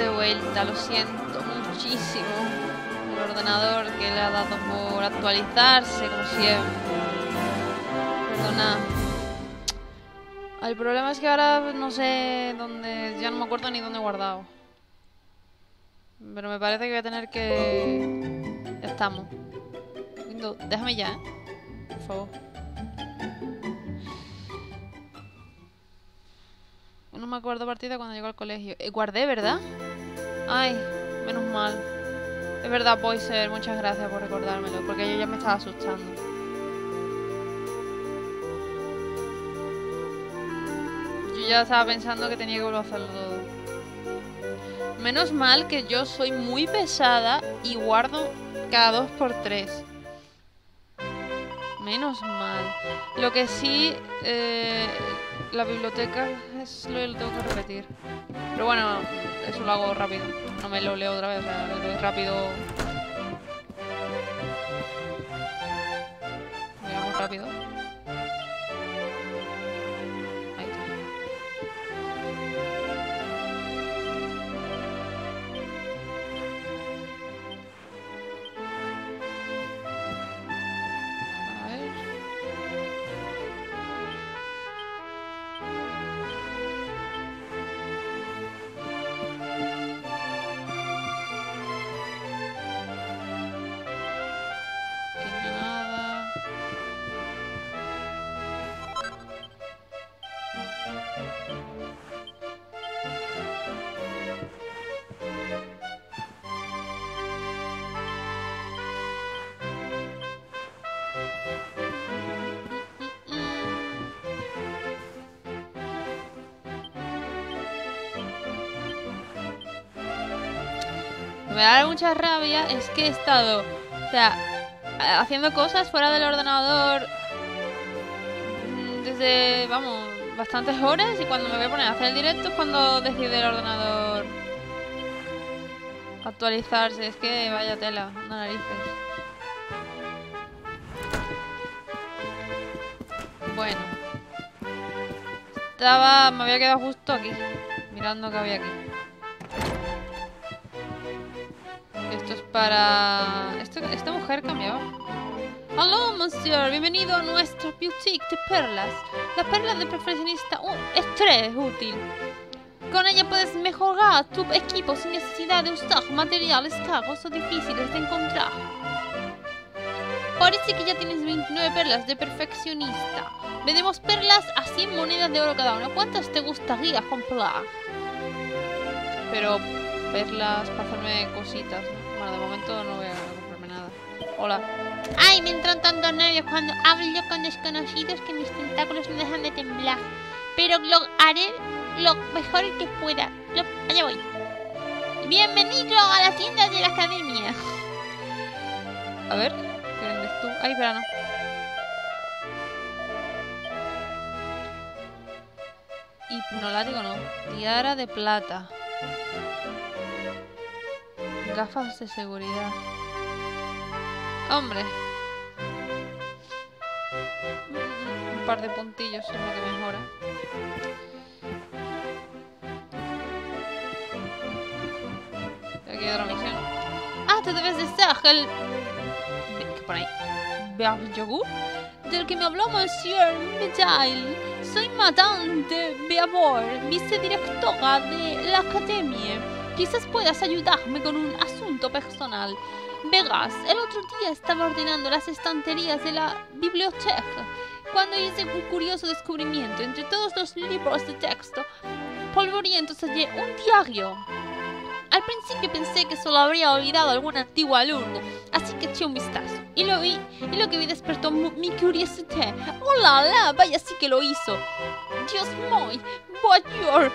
de vuelta, lo siento muchísimo. El ordenador que le ha dado por actualizarse, como siempre. Perdona. El problema es que ahora no sé dónde... Ya no me acuerdo ni dónde he guardado. Pero me parece que voy a tener que... Ya estamos. Windows, déjame ya, ¿eh? Por favor. No me acuerdo partida cuando llego al colegio. Eh, guardé, ¿verdad? Ay, menos mal. Es verdad, Poiser, muchas gracias por recordármelo, porque yo ya me estaba asustando. Yo ya estaba pensando que tenía que volver a hacerlo todo. Menos mal que yo soy muy pesada y guardo cada dos por tres. Menos mal. Lo que sí, eh, la biblioteca es lo que lo tengo que repetir. Pero bueno, eso lo hago rápido. No me lo leo otra vez, o sea, lo doy rápido. Lo hago rápido. Mucha rabia es que he estado, o sea, haciendo cosas fuera del ordenador mm, desde, vamos, bastantes horas y cuando me voy a poner a hacer el directo es cuando decide el ordenador actualizarse. Es que vaya tela, no narices. Bueno. Estaba, me había quedado justo aquí, mirando que había aquí. Esto es para... Esto- esta mujer cambiaba. Hola, monsieur. Bienvenido a nuestra boutique de perlas. La perla de perfeccionista uh, es tres útil. Con ella puedes mejorar tu equipo sin necesidad de usar materiales caros o difíciles de encontrar. Parece que ya tienes 29 perlas de perfeccionista. Vendemos perlas a 100 monedas de oro cada una. ¿Cuántas te gustaría comprar? Pero perlas para hacerme cositas, ¿no? Bueno, de momento no voy a comprarme nada. Hola. Ay, me entran tantos nervios cuando hablo con desconocidos que mis tentáculos me dejan de temblar. Pero lo haré lo mejor que pueda. Lo- allá voy. Bienvenido a la tienda de la academia. A ver, ¿qué vendes tú? Ay, espera, no. Hipnolático no. Tiara de plata. Gafas de seguridad. Hombre. Un par de puntillos es lo que mejora. Aquí hay otra misión. Ah, tú debes de ser el... ¿Qué pone ahí? Berjogur, del que me habló Monsieur Medail. Soy Madame de Beavor, vicedirectora de la academia. Quizás puedas ayudarme con un asunto personal. Verás, el otro día estaba ordenando las estanterías de la biblioteca cuando hice un curioso descubrimiento. Entre todos los libros de texto polvorientos hallé un diario. Al principio pensé que solo habría olvidado algún antiguo alumno, así que eché un vistazo. Y lo vi, y lo que vi despertó mi curiosidad. ¡Hola, la! Vaya, sí que lo hizo. Dios mío, bonjour.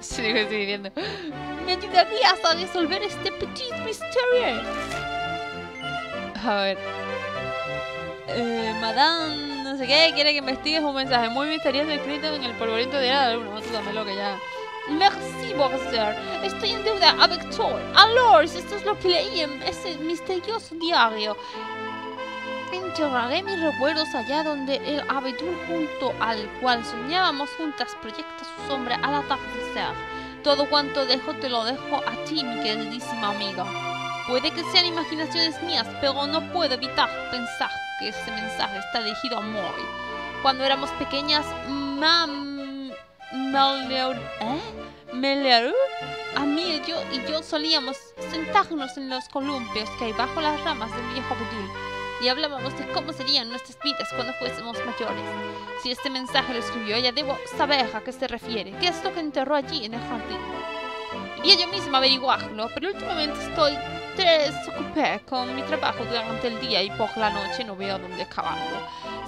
Sí, lo estoy diciendo. ¿Me ayudarías a resolver este petit misterio? A ver. Eh, Madame, no sé qué, quiere que investigues un mensaje muy misterioso escrito en el polvoriento de la luna. Tú dámelo que ya. Merci, Borger. Estoy en deuda a Vector. Alors, esto es lo que leí en ese misterioso diario. Enterraré mis recuerdos allá donde el abedul junto al cual soñábamos juntas proyecta su sombra al atardecer. Todo cuanto dejo te lo dejo a ti, mi queridísima amiga. Puede que sean imaginaciones mías, pero no puedo evitar pensar que este mensaje está dirigido a Mori. Cuando éramos pequeñas, mam... ¿Eh? Meleru, a mí y yo, y yo solíamos sentarnos en los columpios que hay bajo las ramas del viejo abedul y hablábamos de cómo serían nuestras vidas cuando fuésemos mayores. Si este mensaje lo escribió ella, debo saber a qué se refiere, qué es lo que enterró allí en el jardín. Iría yo misma a averiguarlo, pero últimamente estoy desocupé con mi trabajo durante el día y por la noche no veo dónde acabarlo.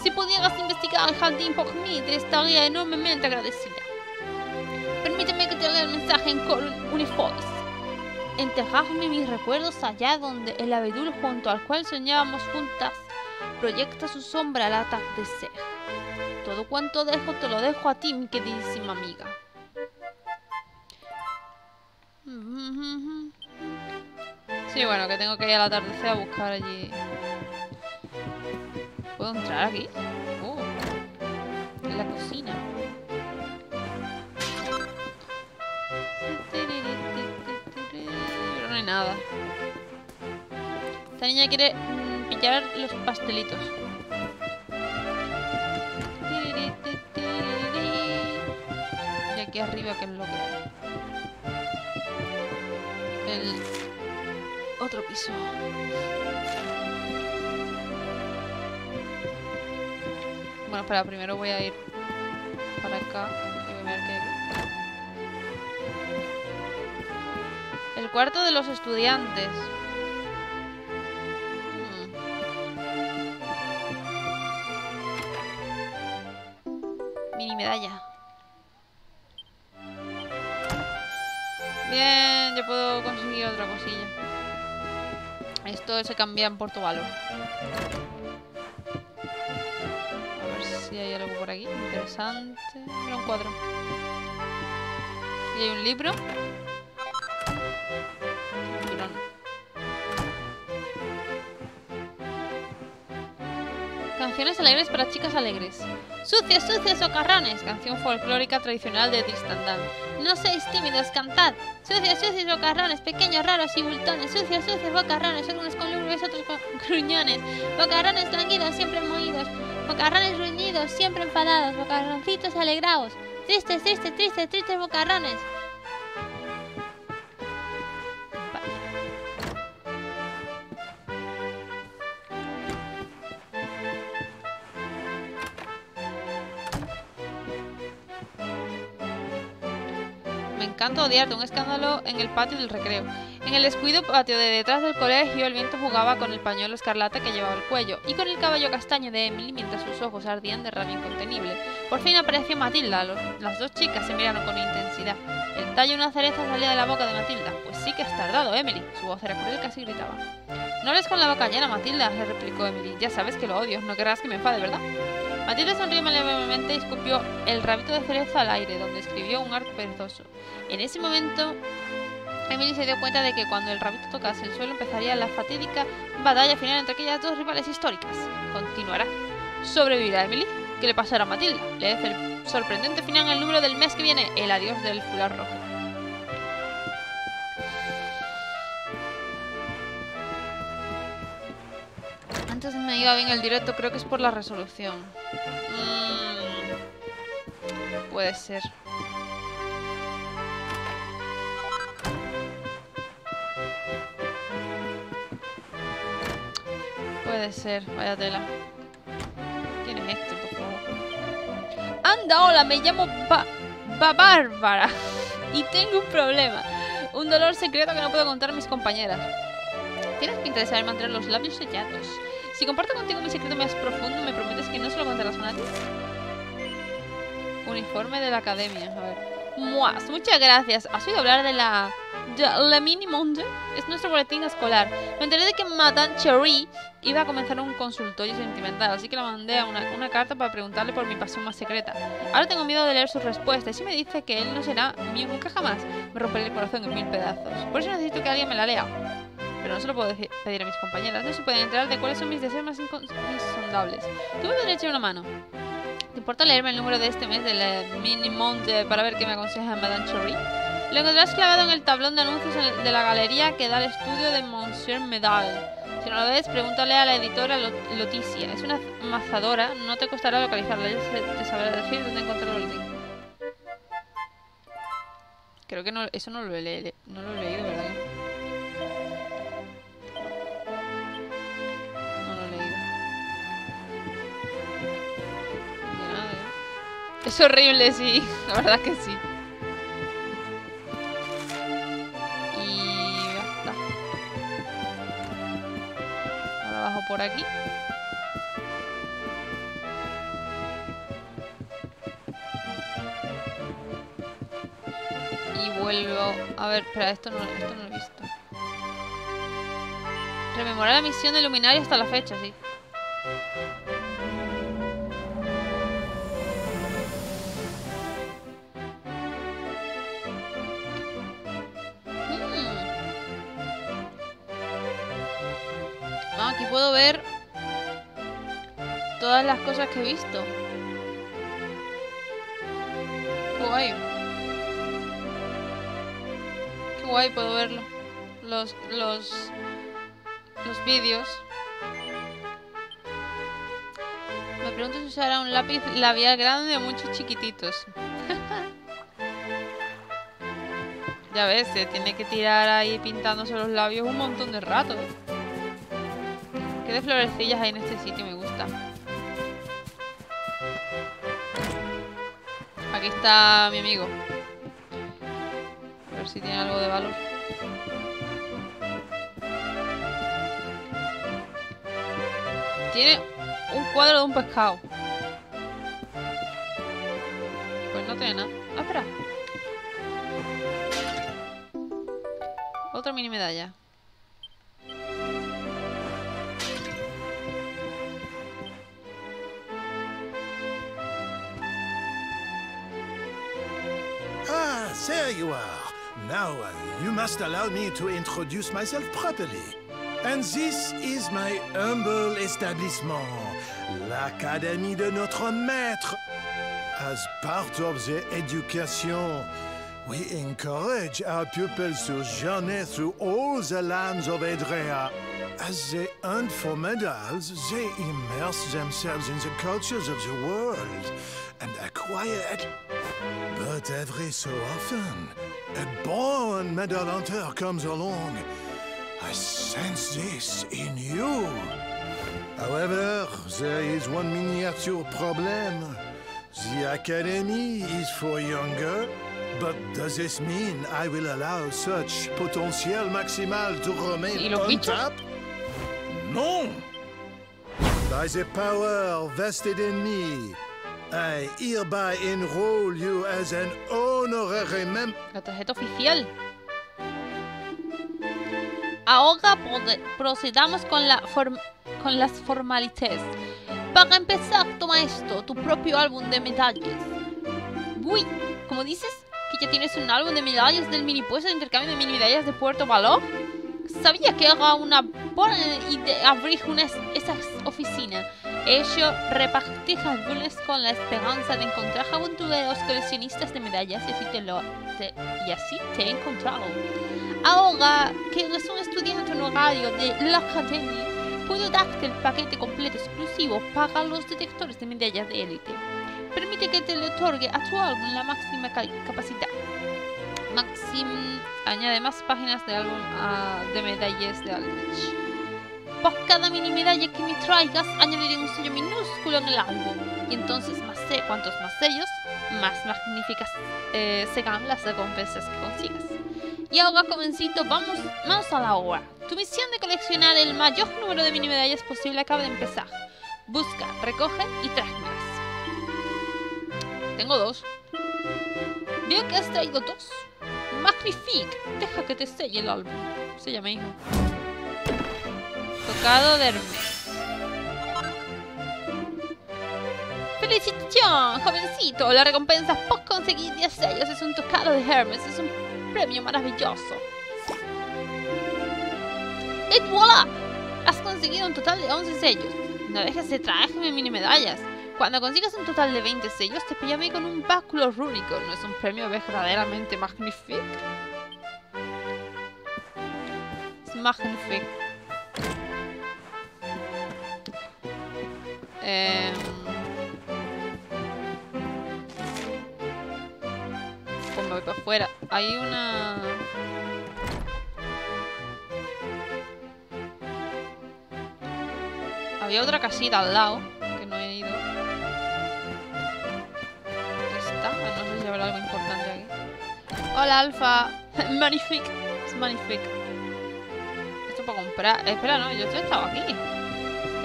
Si pudieras investigar el jardín por mí, te estaría enormemente agradecida. Permíteme que te lea el mensaje en uniformes. Enterrarme mis recuerdos allá donde el abedul junto al cual soñábamos juntas proyecta su sombra al atardecer. Todo cuanto dejo te lo dejo a ti, mi queridísima amiga. Sí, bueno, que tengo que ir al atardecer a buscar allí. ¿Puedo entrar aquí? Uh, en la cocina. Nada. Esta niña quiere mm, pillar los pastelitos. Y aquí arriba, que es lo que? El otro piso. Bueno, espera, primero voy a ir para acá cuarto de los estudiantes. Hmm. Mini medalla. Bien, ya puedo conseguir otra cosilla. Esto se cambia en Porto Valor. A ver si hay algo por aquí. Interesante. Mira un cuadro. Y hay un libro. Canciones alegres para chicas alegres. Sucias, sucias socarrones. Canción folclórica tradicional de Tristandán. No seáis tímidos, cantad. Sucias, sucias bocarrones, pequeños, raros y bultones. Sucias, sucias bocarrones, algunos con lubres, otros con gruñones. Bocarrones languidos, siempre moídos. Bocarrones ruñidos, siempre enfadados. Bocarroncitos alegrados. Tristes, tristes, tristes, tristes bocarrones. Encanta odiarte, un escándalo en el patio del recreo. En el descuido patio de detrás del colegio, el viento jugaba con el pañuelo escarlata que llevaba el cuello y con el cabello castaño de Emily mientras sus ojos ardían de rabia incontenible. Por fin apareció Matilda. las dos chicas se miraron con intensidad. El tallo de una cereza salía de la boca de Matilda. Pues sí que has tardado, Emily. Su voz era cruel, casi gritaba. No eres con la boca llena, Matilda, le replicó Emily. Ya sabes que lo odio. No querrás que me enfade, ¿verdad? Matilda sonrió levemente y escupió el rabito de cereza al aire, donde escribió un arco perezoso. En ese momento, Emily se dio cuenta de que cuando el rabito tocase el suelo empezaría la fatídica batalla final entre aquellas dos rivales históricas. Continuará. ¿Sobrevivirá Emily? ¿Qué le pasará a Matilda? Le el sorprendente final el número del mes que viene, el adiós del fular rojo. Me iba bien el directo, creo que es por la resolución. Mm, puede ser. Puede ser, vaya tela. ¿Quién es este, por favor? Anda, hola, me llamo ba, Bárbara. y tengo un problema. Un dolor secreto que no puedo contar a mis compañeras. Tienes pinta de saber mantener los labios sellados. Si comparto contigo mi secreto más profundo, ¿me prometes que no se lo contarás a nadie? Uniforme de la academia, a ver. Muas, muchas gracias. ¿Has oído hablar de la... de la Mini Monde? Es nuestro boletín escolar. Me enteré de que Madame Cherry iba a comenzar un consultorio sentimental, así que le mandé una, una carta para preguntarle por mi pasión más secreta. Ahora tengo miedo de leer sus respuestas y si me dice que él no será mío nunca jamás, me romperé el corazón en mil pedazos. Por eso necesito que alguien me la lea pero no se lo puedo pedir a mis compañeras. No se pueden enterar de cuáles son mis deseos más insondables. Tú me podrías echar una mano. ¿Te importa leerme el número de este mes del Mini Monte para ver qué me aconseja Madame Cherry? Lo encontrarás clavado en el tablón de anuncios de la galería que da al estudio de Monsieur Medal. Si no lo ves, pregúntale a la editora Loticia. Es una mazadora, no te costará localizarla, ella te sabrá decir dónde encontrarlo el Creo que no, eso no lo, he, no lo he leído, ¿verdad? Es horrible, sí. La verdad que sí. Y ya está. Ahora bajo por aquí. vuelvo... A ver, espera, esto no, esto no lo he visto. Rememorar la misión de Luminaria hasta la fecha, sí. Puedo ver todas las cosas que he visto. Qué guay, puedo verlo. Los, los, los vídeos. Me pregunto si usará un lápiz labial grande o muchos chiquititos. ya ves, se tiene que tirar ahí pintándose los labios un montón de rato. De florecillas hay en este sitio, me gusta. Aquí está mi amigo si tiene algo de valor. Tiene un cuadro de un pescado. Pues no tiene nada. Ah, espera. Otra mini medalla. There you are. Now, uh, you must allow me to introduce myself properly. And this is my humble establishment, l'Académie de notre maître. As part of the education, we encourage our pupils to journey through all the lands of Edrea. As they hunt for medals, they immerse themselves in the cultures of the world and acquire... But every so often, a born medal hunter comes along. I sense this in you. However, there is one miniature problem. The academy is for younger, but does this mean I will allow such potential maximal to remain untapped? No! By the power vested in me, I hereby enroll you as an honorary member. La tarjeta oficial. Ahora procedamos con, la con las formalités. Para empezar, toma esto, tu propio álbum de medallas. Uy, ¿cómo dices? ¿Que ya tienes un álbum de medallas del mini puesto de intercambio de mini medallas de Puerto Valor? Sabía que era una idea abrir una esa oficina Ello repartí álbumes con la esperanza de encontrar aventureros coleccionistas de medallas y así te, lo, y así te he encontrado. Ahora que eres un estudiante honorario de la academia, puedo darte el paquete completo exclusivo para los detectores de medallas de élite. Permite que te le otorgue a tu álbum la máxima capacidad. Maxim añade más páginas de álbum ah, de medallas de Aldrich. Por cada mini medalla que me traigas, añadiré un sello minúsculo en el álbum. Y entonces, más sé, cuantos más sellos, más magníficas eh, serán las recompensas que consigas. Y ahora, comencito, vamos, vamos a la hora. Tu misión de coleccionar el mayor número de mini medallas posible acaba de empezar. Busca, recoge y tráemelas. Tengo dos. Veo que has traído dos. Magnifique. Deja que te selle el álbum. Se llama hijo. Tocado de Hermes. ¡Felicitación, jovencito! La recompensa por conseguir 10 sellos es un tocado de Hermes. Es un premio maravilloso. ¡Et voilà! Has conseguido un total de 11 sellos. No dejes de traerme mini medallas. Cuando consigas un total de 20 sellos, te pillaré con un báculo rúnico. ¿No es un premio verdaderamente magnífico? Es magnífico. Em, Pues me voy para afuera. Hay una... Había otra casita al lado, Habrá algo importante aquí. Hola, Alfa. Magnifique. Es magnifique. Esto para comprar. Espera, no, yo estaba aquí.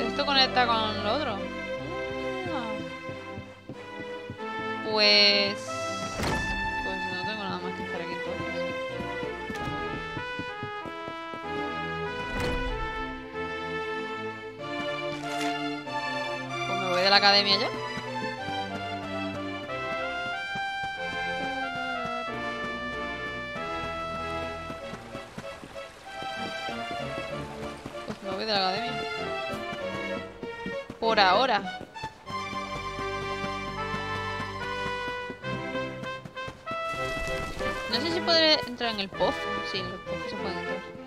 Esto conecta con lo otro. Ah. Pues... Pues no tengo nada más que hacer aquí entonces. Pues me voy de la academia ya. Voy de la academia. Por ahora. No sé si podré entrar en el pozo. Sí, en el pozo se puede entrar.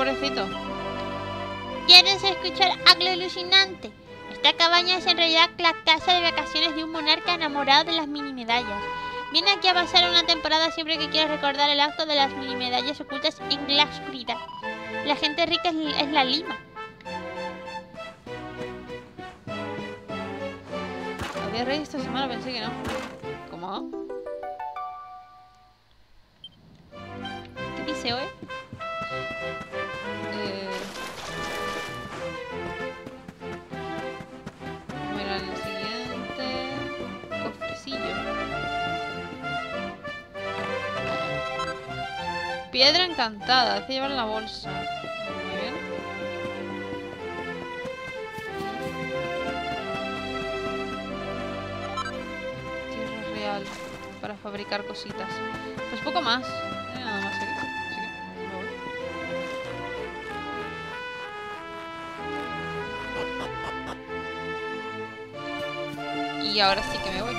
Pobrecito. ¿Quieres escuchar algo alucinante? Esta cabaña es en realidad la casa de vacaciones de un monarca enamorado de las mini medallas. Viene aquí a pasar una temporada siempre que quiera recordar el acto de las mini medallas ocultas en la oscuridad. La gente rica es, la lima. Había rey esta semana, pensé que no. ¿Cómo? Encantada. Hace llevar en la bolsa. Muy bien. Tierra real. Para fabricar cositas. Pues poco más. Hay nada más aquí. Así que me voy. Y ahora sí que me voy.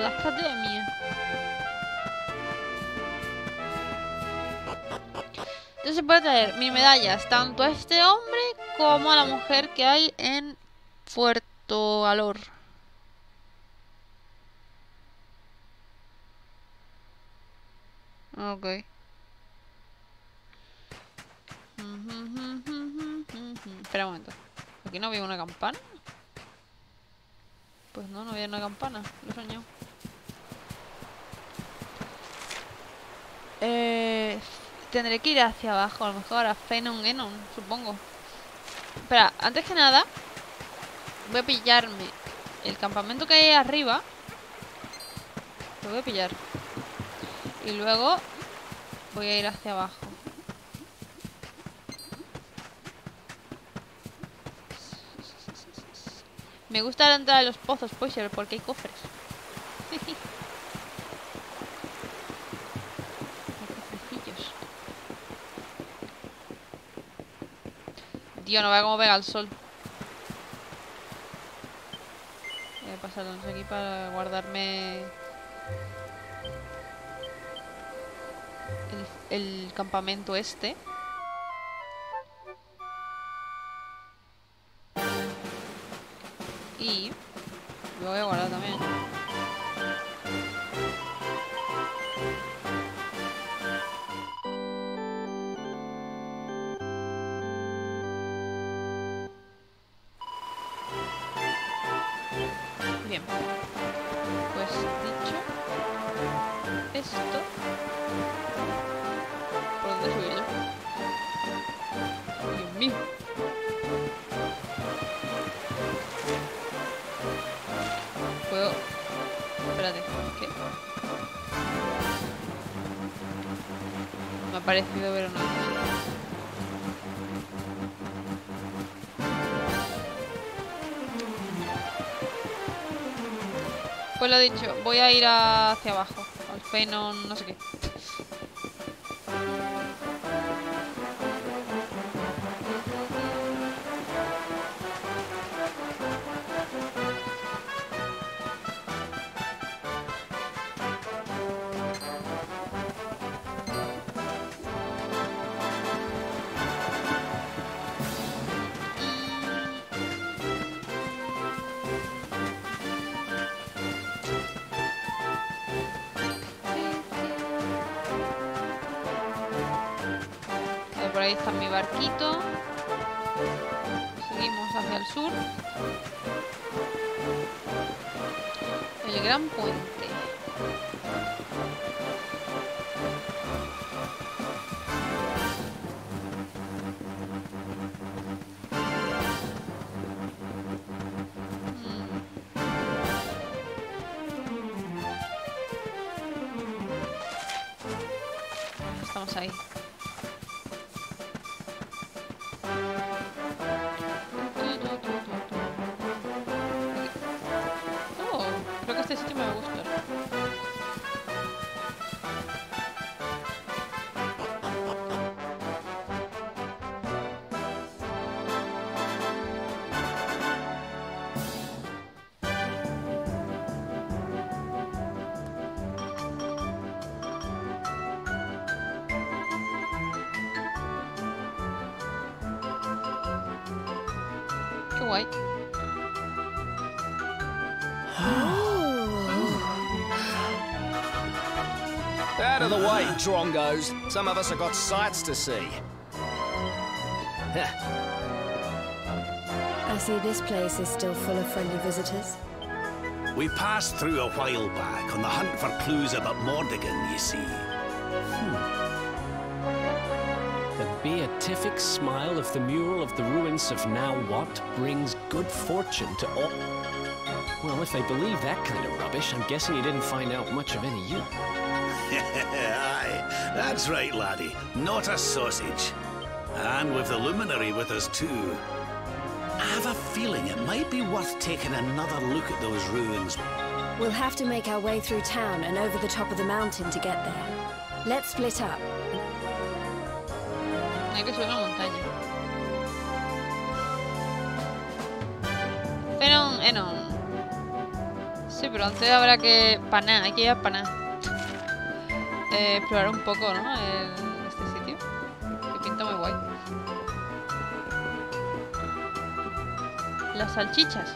La academia. Se puede traer mis medallas tanto a este hombre como a la mujer que hay en Puerto Alor. Ok. Espera un momento. ¿Aquí no había una campana? Pues no, no había una campana. Lo soñado. Eh, tendré que ir hacia abajo, a lo mejor a Fenon Enon, supongo. Espera, antes que nada, voy a pillarme el campamento que hay arriba. Lo voy a pillar. Y luego voy a ir hacia abajo. Me gusta entrar a los pozos, Pusher, porque hay cofres. Hay cofrecillos. Tío, no vea cómo pega el sol. Voy a pasarnos aquí para guardarme el campamento este. parecido ver una Pues lo dicho, voy a ir hacia abajo, al Fenon, no sé qué. Drongos. Some of us have got sights to see. I see this place is still full of friendly visitors. We passed through a while back on the hunt for clues about Mordigan, you see. Hmm. The beatific smile of the mural of the ruins of now what brings good fortune to all. Well, if they believe that kind of rubbish, I'm guessing you didn't find out much of any use. Aye, that's right, laddie. Not a sausage. And with the luminary with us, too. I have a feeling it might be worth taking another look at those ruins. We'll have to make our way through town and over the top of the mountain to get there. Let's split up. Hay que subir la montaña. Fenon Enon. Sí, pero antes habrá que. Para nada, hay que ir a para nada. Eh, explorar un poco, ¿no? El- este sitio. Que pinta muy guay. Las salchichas.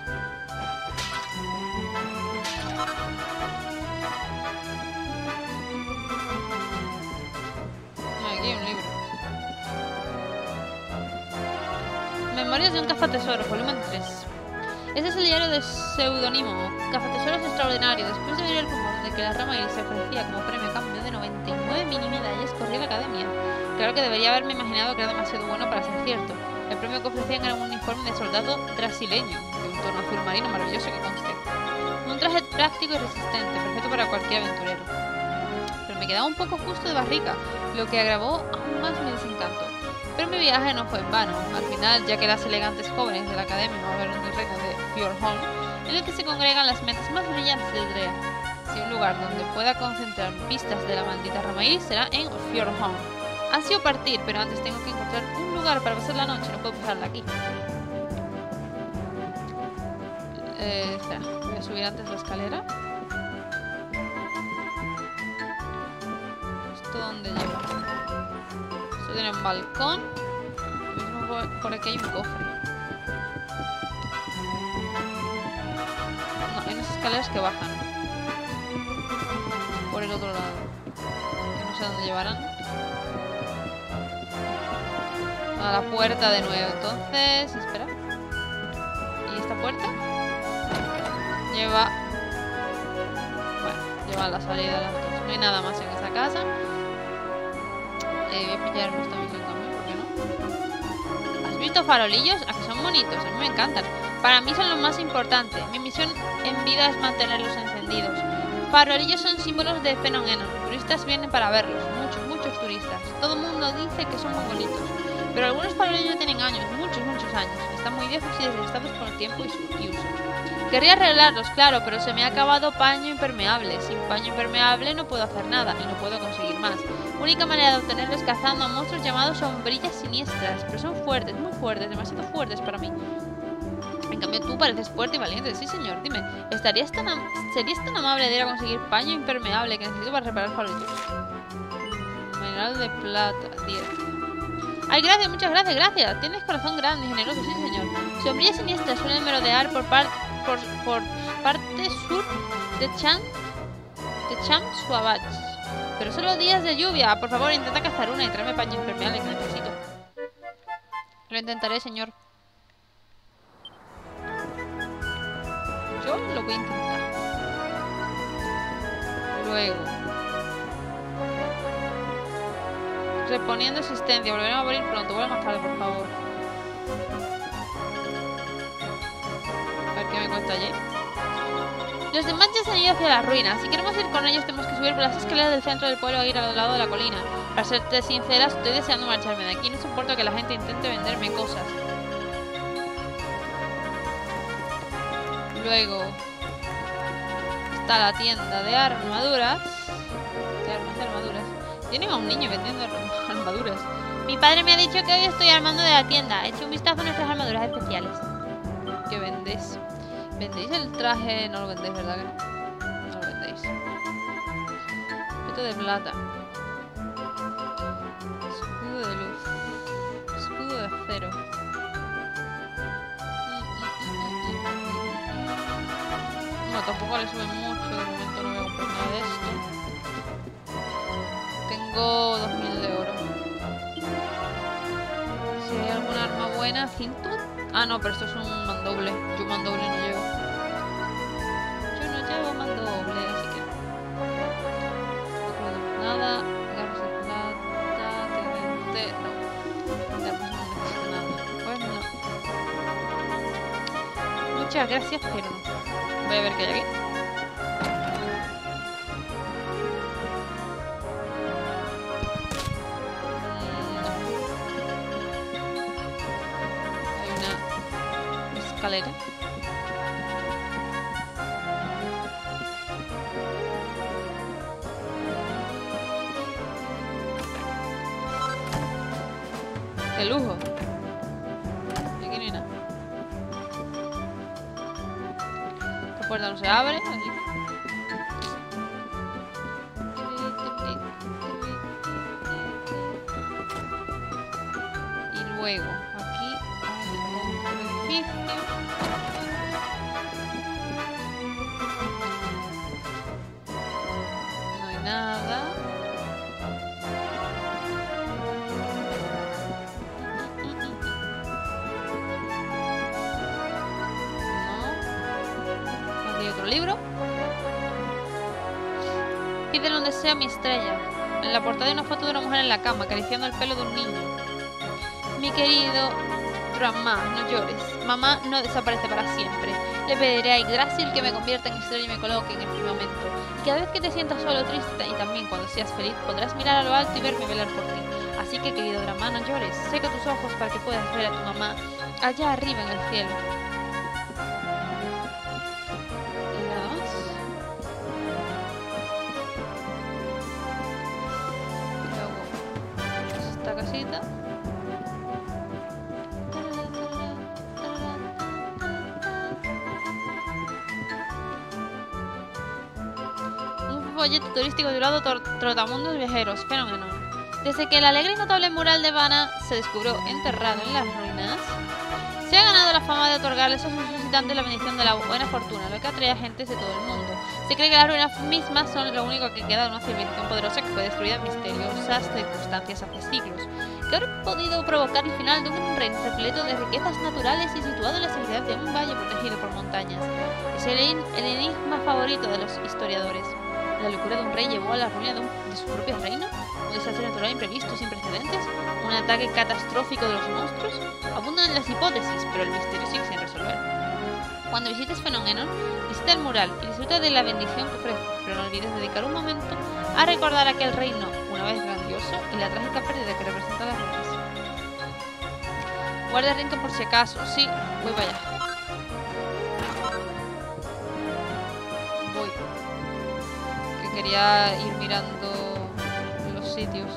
Ah, Aquí un libro. Memorias de un cazatesoro, volumen 3. Este es el diario de seudónimo. Cazatesoro es extraordinario. Después de oír el rumor de que la rama se ofrecía como premio la academia. Claro que debería haberme imaginado que era demasiado bueno para ser cierto. El premio que ofrecían era un uniforme de soldado brasileño, de un tono azul marino maravilloso que conste. Un traje práctico y resistente, perfecto para cualquier aventurero. Pero me quedaba un poco justo de barriga, lo que agravó aún más mi desencanto. Pero mi viaje no fue en vano. Al final, ya que las elegantes jóvenes de la academia no hablaron del reino de Fjordholm, en el que se congregan las mentes más brillantes del Drea. Lugar donde pueda concentrar pistas de la maldita rama iris será en Fjordholm. Ansío partir, pero antes tengo que encontrar un lugar para pasar la noche. No puedo pasarla aquí. Eh, espera, voy a subir antes la escalera. ¿Esto dónde lleva? Esto tiene un balcón. Por aquí hay un cofre. No, hay unas escaleras que bajan. Otro lado. Que no sé dónde llevarán. A la puerta de nuevo. Entonces, espera. ¿Y esta puerta? Lleva... Bueno, lleva la salida de las dos. No hay nada más en esa casa. Eh, voy a pillar esta misión también, ¿por qué no? ¿Has visto farolillos? ¿A que son bonitos? A mí me encantan. Para mí son lo más importante. Mi misión en vida es mantenerlos encendidos. Farolillos son símbolos de Fenomenon. Turistas vienen para verlos. Muchos, muchos turistas. Todo el mundo dice que son muy bonitos. Pero algunos faroles ya tienen años, muchos, muchos años. Están muy viejos y desgastados con el tiempo y y uso. Querría arreglarlos, claro, pero se me ha acabado paño impermeable. Sin paño impermeable no puedo hacer nada y no puedo conseguir más. Única manera de obtenerlos es cazando a monstruos llamados sombrillas siniestras, pero son fuertes, muy fuertes, demasiado fuertes para mí. En cambio tú pareces fuerte y valiente, sí señor. Dime, ¿estarías tan ¿serías tan amable de ir a conseguir paño impermeable que necesito para reparar favoritos? Mineral de plata, 10. Ay, gracias, muchas gracias, gracias. Tienes corazón grande y generoso, sí señor. Sombrillas siniestras suelen merodear por, par- por, por parte sur de Chan de Cham Suavach. Pero solo días de lluvia. Por favor, intenta cazar una y tráeme paño impermeable que necesito. Lo intentaré, señor. Lo voy a intentar. Luego. Reponiendo existencia. Volveremos a morir pronto. Vuelve más tarde, por favor. A ver qué me cuenta allí. Los demás ya se han ido hacia las ruinas. Si queremos ir con ellos, tenemos que subir por las escaleras del centro del pueblo e ir al lado de la colina. Para serte sincera, estoy deseando marcharme de aquí. No soporto que la gente intente venderme cosas. Luego está la tienda de armaduras. De armas de armaduras. Tienen a un niño vendiendo arm- armaduras. Mi padre me ha dicho que hoy estoy armando de la tienda. Eche un vistazo a nuestras armaduras especiales. ¿Qué vendéis? ¿Vendéis el traje? No lo vendéis, ¿verdad? No lo vendéis. Peto de plata. Tampoco le sube mucho. De momento no voy a comprar nada de esto. Tengo 2000 de oro. Si hay alguna arma buena, cintur. Ah, no, pero esto es un mandoble. Yo mandoble no llevo. Yo no llevo mandoble, así que. No puedo nada. Garras de plata. No. Nada. Pues no. Muchas gracias, pero. Voy a ver qué hay aquí. Otro libro. Pídele un deseo a mi estrella. En la portada hay una foto de una mujer en la cama acariciando el pelo de un niño. Mi querido Drama, no llores. Mamá no desaparece para siempre. Le pediré a Yggdrasil que me convierta en estrella y me coloque en el firmamento. Y cada vez que te sientas solo triste y también cuando seas feliz podrás mirar a lo alto y verme velar por ti. Así que querido Drama, no llores. Seca tus ojos para que puedas ver a tu mamá allá arriba en el cielo. Trotamundos Viajeros, fenómeno. Desde que el alegre y notable mural de Vanna se descubrió enterrado en las ruinas, se ha ganado la fama de otorgarle a sus visitantes la bendición de la buena fortuna, lo que atrae a gentes de todo el mundo. Se cree que las ruinas mismas son lo único que queda de una civilización poderosa que fue destruida en misteriosas circunstancias hace siglos, que ha podido provocar el final de un reino repleto de riquezas naturales y situado en la seguridad de un valle protegido por montañas. Es el, el enigma favorito de los historiadores. ¿La locura de un rey llevó a la ruina de, su propio reino? ¿Un desastre natural imprevisto sin precedentes? ¿Un ataque catastrófico de los monstruos? Abundan las hipótesis, pero el misterio sigue sin resolver. Cuando visites Fenómeno, visita el mural y disfruta de la bendición que ofrece, pero no olvides dedicar un momento a recordar aquel reino, una vez grandioso, y la trágica pérdida que representa las ruinas. Guarda Rinken por si acaso. Sí, voy para allá. Quería ir mirando los sitios.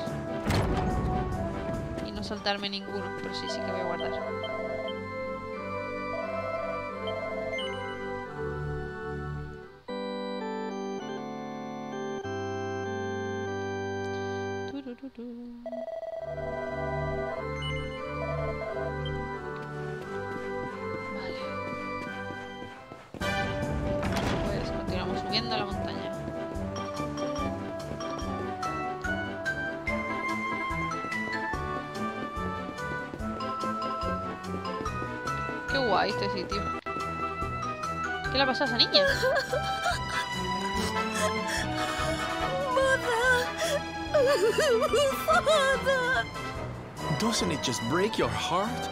Y no saltarme ninguno. Pero sí, sí que voy a guardar. Qué guay este sitio. ¿Qué le ha pasado a esa niña? Doesn't it just break your heart?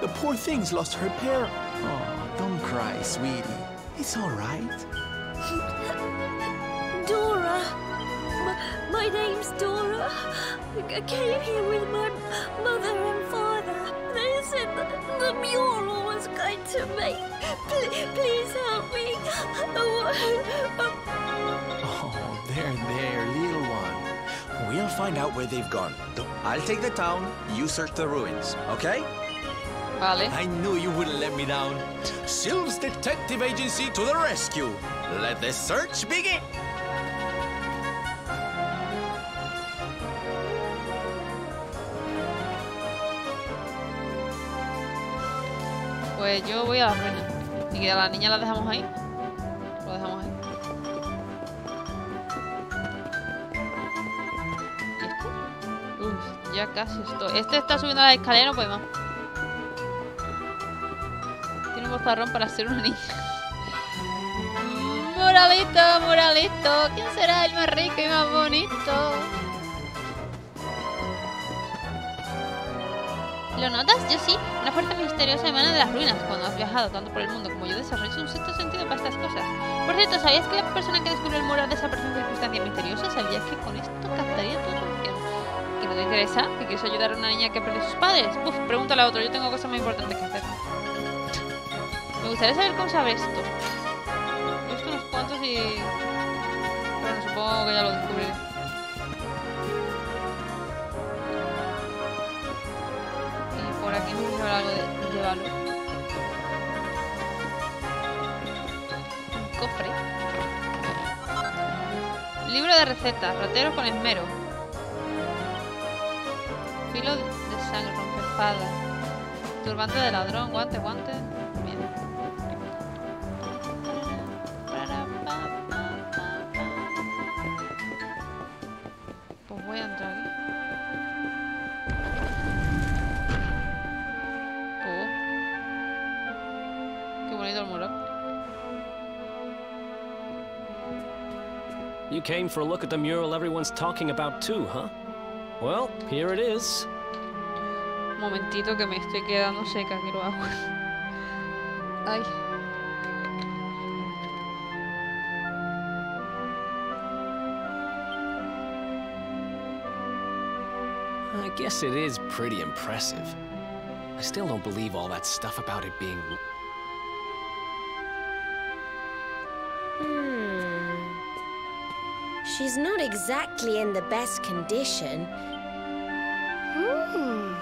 The poor thing's lost her pair. Oh, don't cry, sweetie. It's all right. Dora! My, my name's Dora. I came here with my mother and father. They said that the mural was going to make. Please, please help me. Oh, there, there, little one. We'll find out where they've gone. I'll take the town, you search the ruins, okay? Vale. I knew you wouldn't let me down. Sylv's Detective Agency to the rescue. Let the search begin. Pues yo voy a la ruina. Y que a la niña la dejamos ahí. Lo dejamos ahí. ¿Y esto? Ya casi estoy. Este está subiendo la escalera, no puede más. Tiene un bozarrón para ser una niña. Moralito, moralito. ¿Quién será el más rico y más bonito? ¿Lo notas? Yo sí. Una fuerza misteriosa emana de las ruinas. Cuando has viajado tanto por el mundo como yo, desarrollas un sexto sentido para estas cosas. Por cierto, ¿sabías que la persona que descubrió el mural desapareció en circunstancias misteriosas? ¿Sabías que con esto captaría tu atención? ¿Que no te interesa? ¿Que quieres ayudar a una niña que perdió a sus padres? Uf, pregúntale a otro. Yo tengo cosas más importantes que hacer. Me gustaría saber cómo sabe esto. Yo unos cuantos y... Bueno, supongo que ya lo descubriré. De. Un cofre. Libro de recetas. Ratero con esmero. Filo de sangre. Rompespada. Turbante de ladrón. Guante, guante. Came for a look at the mural everyone's talking about too, huh? Well, here it is. Momentito que me estoy quedando seca, quiero agua. Ay. I guess it is pretty impressive. I still don't believe all that stuff about it being. Hmm. She's not exactly in the best condition. Hmm.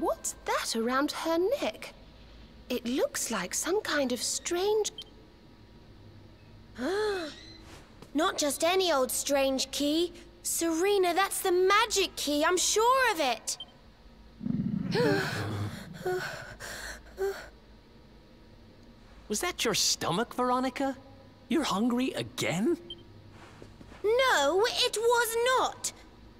What's that around her neck? It looks like some kind of strange. Not just any old strange key. Serena, that's the magic key. I'm sure of it. Was that your stomach, Veronica? You're hungry again? No, it was not.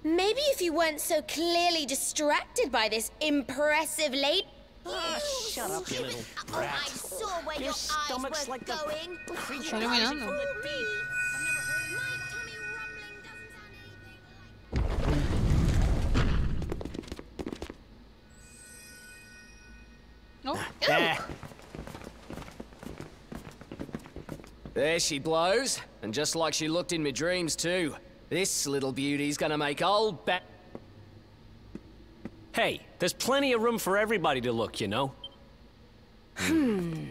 Maybe if you weren't so clearly distracted by this impressive lady. Ah, shut up, you little Oh, brat. I saw where Your your, stomach's eyes were like the going. creature Está iluminando. My tummy rumbling doesn't sound anything like ¿No? Eh, There she blows, and just like she looked in my dreams too. This little beauty's gonna make old ba- Hey, there's plenty of room for everybody to look, you know? Hmm.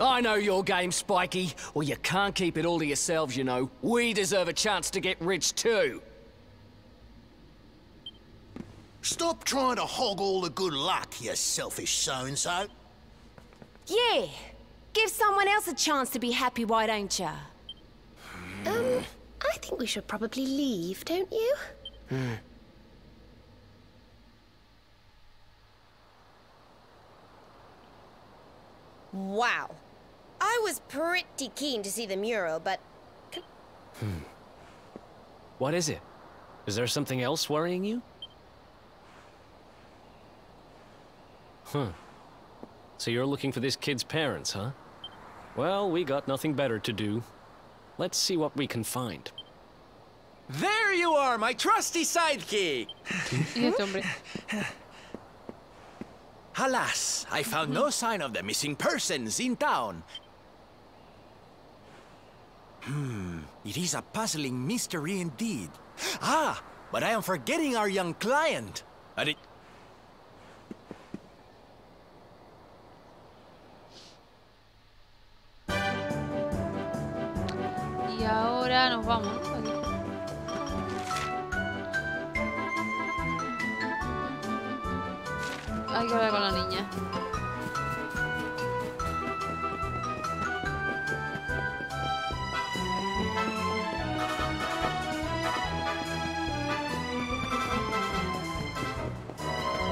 I know your game, Spiky. Well, you can't keep it all to yourselves, you know. We deserve a chance to get rich, too. Stop trying to hog all the good luck, you selfish so-and-so. Yeah. Give someone else a chance to be happy, why don't you? Um, I think we should probably leave, don't you? Hmm. Wow. I was pretty keen to see the mural, but Hmm. What is it? Is there something else worrying you? Huh. So you're looking for this kid's parents, huh? Well, we got nothing better to do. Let's see what we can find. There you are, my trusty sidekick! Y hombre. Alas, I found no sign of the missing persons in town. Hmm, it is a puzzling mystery indeed. Ah, but I am forgetting our young client. And it... ahora nos vamos. Hay que hablar con la niña.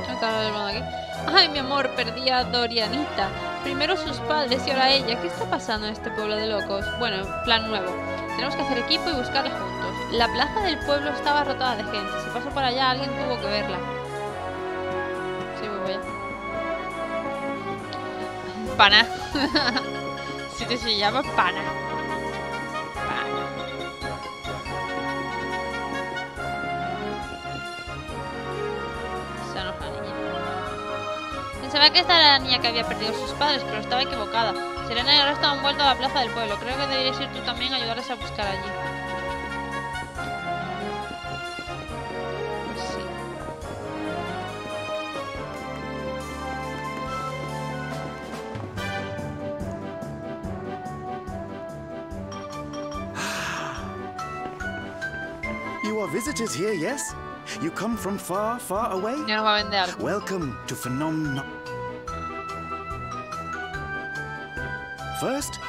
¿Qué está hablando aquí? Ay, mi amor, perdí a Dorianita. Primero sus padres y ahora ella. ¿Qué está pasando en este pueblo de locos? Bueno, plan nuevo. Tenemos que hacer equipo y buscarla juntos. La plaza del pueblo estaba rotada de gente. Si paso por allá, alguien tuvo que verla. Sí, voy allá. Pana. si te se llama pana. Pana. Se. Pensaba que esta era la niña que había perdido a sus padres, pero estaba equivocada. Serena y el resto han vuelto a la plaza del pueblo. Creo que deberías ir tú también a ayudarles a buscar allí. Pues sí. You are visitors here, yes? You come from far, far away? Welcome to Phenomena. First,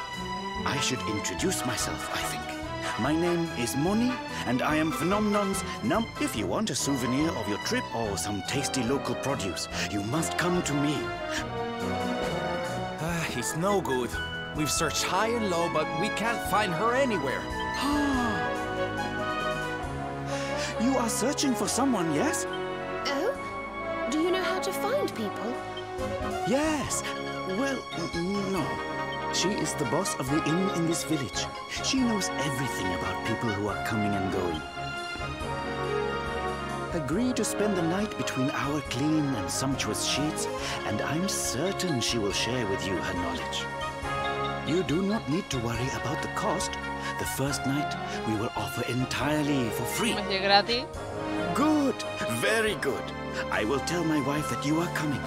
I should introduce myself, I think. My name is Moni, and I am Phenomenon's num. If you want a souvenir of your trip or some tasty local produce, you must come to me. Ah, it's no good. We've searched high and low, but we can't find her anywhere. You are searching for someone, yes? Oh? Do you know how to find people? Yes. Well, no. She is the boss of the inn in this village. She knows everything about people who are coming and going. Agree to spend the night between our clean and sumptuous sheets, and I'm certain she will share with you her knowledge. You do not need to worry about the cost. The first night we will offer entirely for free. Good, very good. I will tell my wife that you are coming.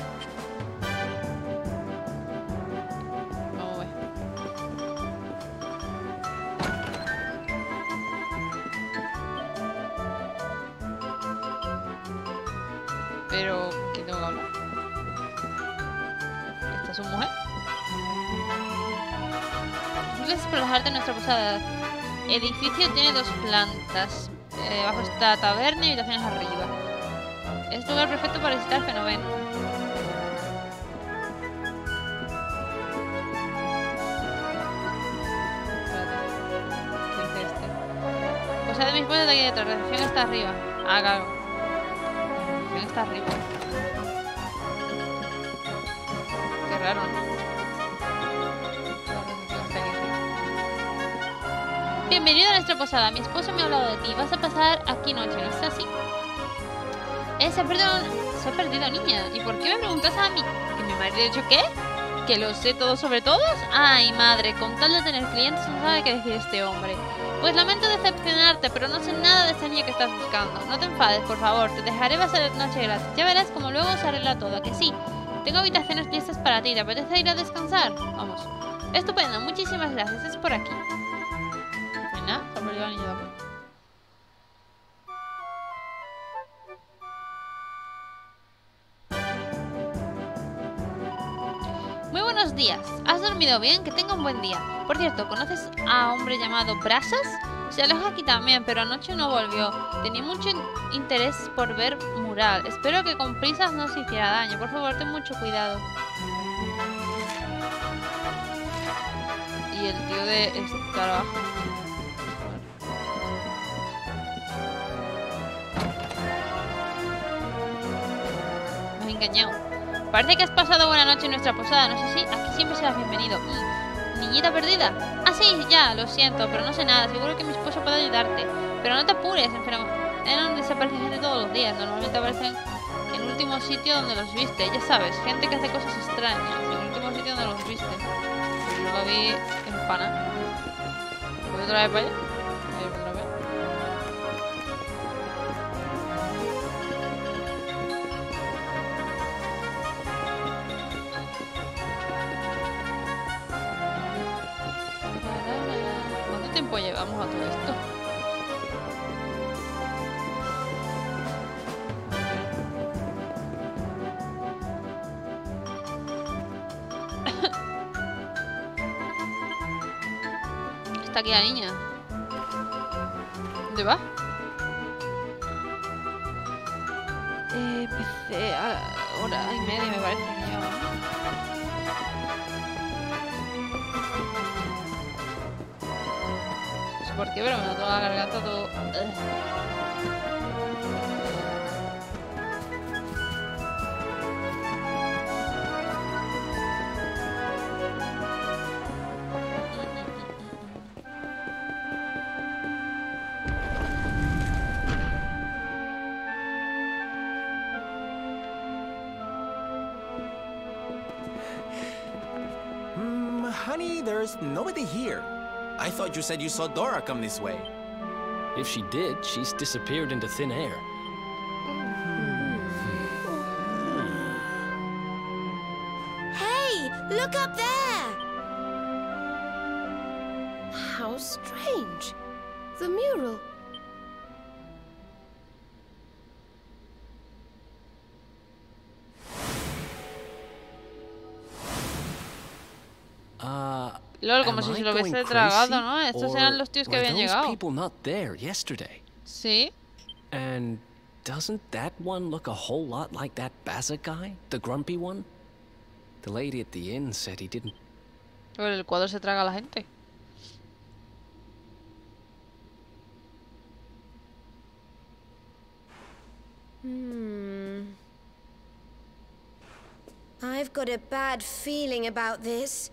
Edificio tiene dos plantas. Eh, abajo está taberna y habitaciones arriba. Es lugar perfecto para visitar Fenoveno. Espérate. ¿Qué dice este? Posada de mis de aquí detrás. Recepción está arriba. Ah, claro. La recepción está arriba. Qué raro. Bienvenido a nuestra posada. Mi esposo me ha hablado de ti. Vas a pasar aquí noche, ¿no es así? Eh, se ha perdido, se ha perdido niña. ¿Y por qué me preguntas a mí? ¿Que mi marido ha dicho qué? ¿Que lo sé todo sobre todos? Ay, madre, con tal de tener clientes no sabe qué decir este hombre. Pues lamento decepcionarte, pero no sé nada de esa niña que estás buscando. No te enfades, por favor, te dejaré pasar noche gratis. Ya verás como luego se arregla todo, ¿a que sí. Tengo habitaciones listas para ti, ¿te apetece ir a descansar? Vamos. Estupendo, muchísimas gracias, es por aquí. Muy buenos días. ¿Has dormido bien? Que tenga un buen día. Por cierto, ¿conoces a hombre llamado Brasas? Se aloja aquí también, pero anoche no volvió. Tenía mucho in- interés por ver mural. Espero que con prisas no se hiciera daño. Por favor, ten mucho cuidado. Y el tío de abajo. Parece que has pasado buena noche en nuestra posada, ¿no es así? Aquí siempre serás bienvenido. ¿Niñita perdida? Ah, sí, ya, lo siento, pero no sé nada. Seguro que mi esposo puede ayudarte. Pero no te apures, enfermo. Eran desaparece gente todos los días. Normalmente aparecen en el último sitio donde los viste. Ya sabes, gente que hace cosas extrañas. En el último sitio donde los viste. Lo vi en pana. ¿Voy otra vez para allá? Tiempo llevamos a todo esto? Está aquí la niña. ¿Dónde va? Eh, empecé a hora y media, me parece que lleva. Por qué, pero me noto la garganta todo. Mm, honey, there's nobody here. I thought you said you saw Dora come this way. If she did, she's disappeared into thin air. Hey, look up there! How strange. The mural. Lol, como am si se lo hubiese tragado, ¿no? Estos eran los tíos que habían llegado. people not there yesterday? Sí. And doesn't that one look a whole lot like that Baza guy? The grumpy one? The lady at the inn said he didn't. Pero el cuadro se traga a la gente. Hmm. I've got a bad feeling about this.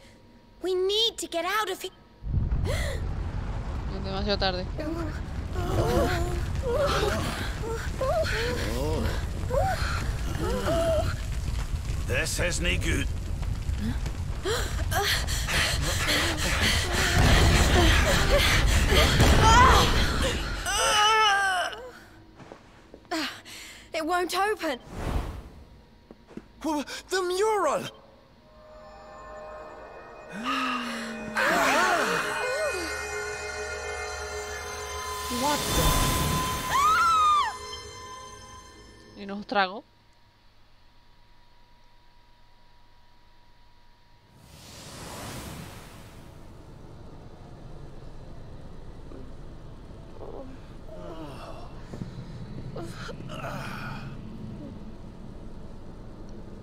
We need to get out of here. Es demasiado tarde. This isn't good. It won't open. Wh- The mural! What the... Y nos trago.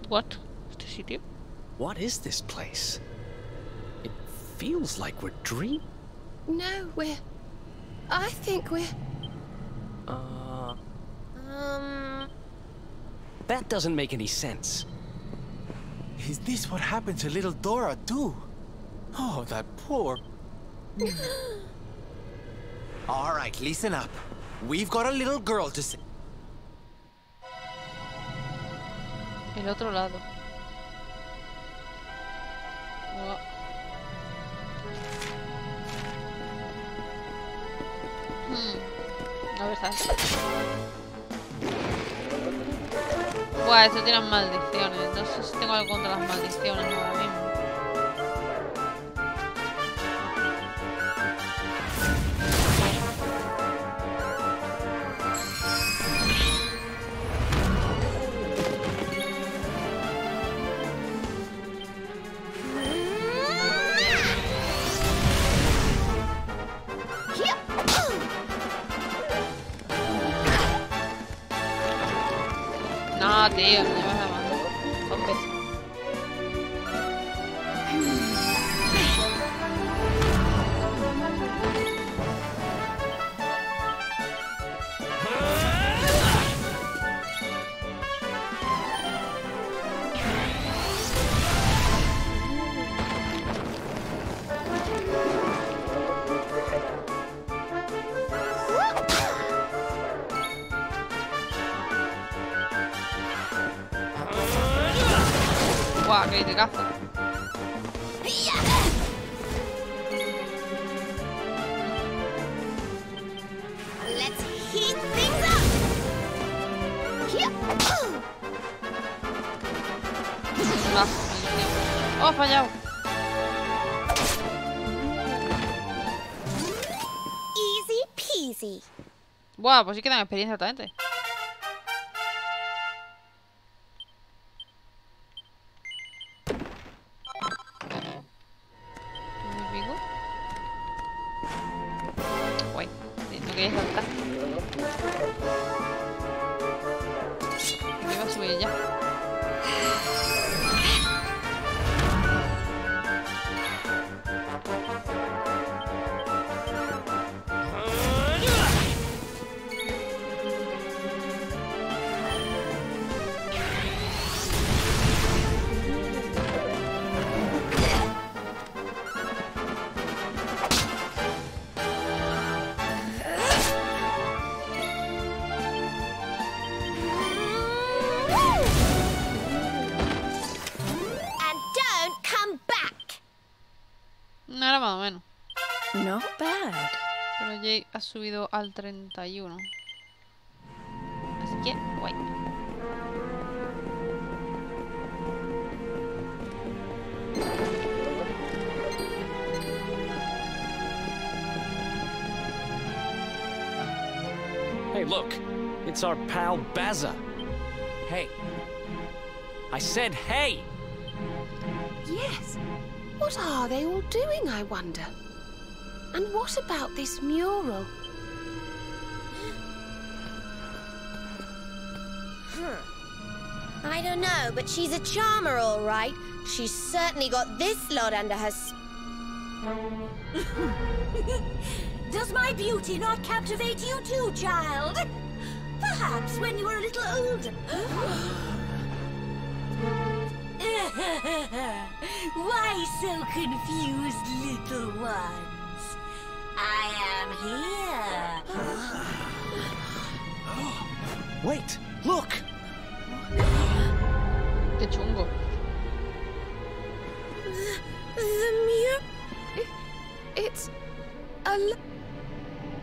What? What is this place? It feels like we're dream. No, we're. I think we're. Uh, Um. that doesn't make any sense. Is this what happened to little Dora, too? Oh, that poor. All right, listen up. We've got a little girl to save. El otro lado. Hmm. Ver, ¿sabes? Buah, esto tiene maldiciones. No sé si tengo algo contra las maldiciones ahora mismo. No, pues sí que dan experiencia totalmente. Al 31. Así que, guay. Hey, look. It's our pal Baza. Hey. I said hey! Yes. What are they all doing, I wonder? And what about this mural? Don't know, but she's a charmer, all right. She's certainly got this lot under her. Does my beauty not captivate you too, child? Perhaps when you were a little older. Why so confused, little ones? I am here. Wait, look! Qué chungo. The mu... Eh, it's... a...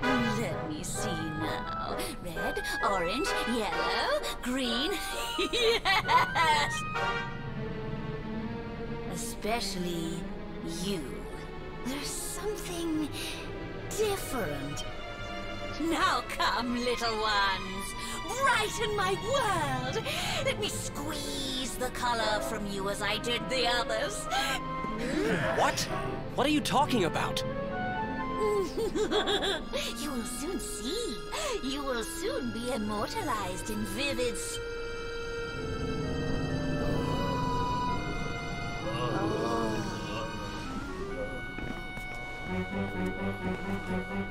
Let me see now. Red, orange, yellow, green. yes! Especially you. There's something different. Now come, little ones. Brighten my world. Let me squeeze the color from you as I did the others. What? What are you talking about? you will soon see. You will soon be immortalized in vivid. s-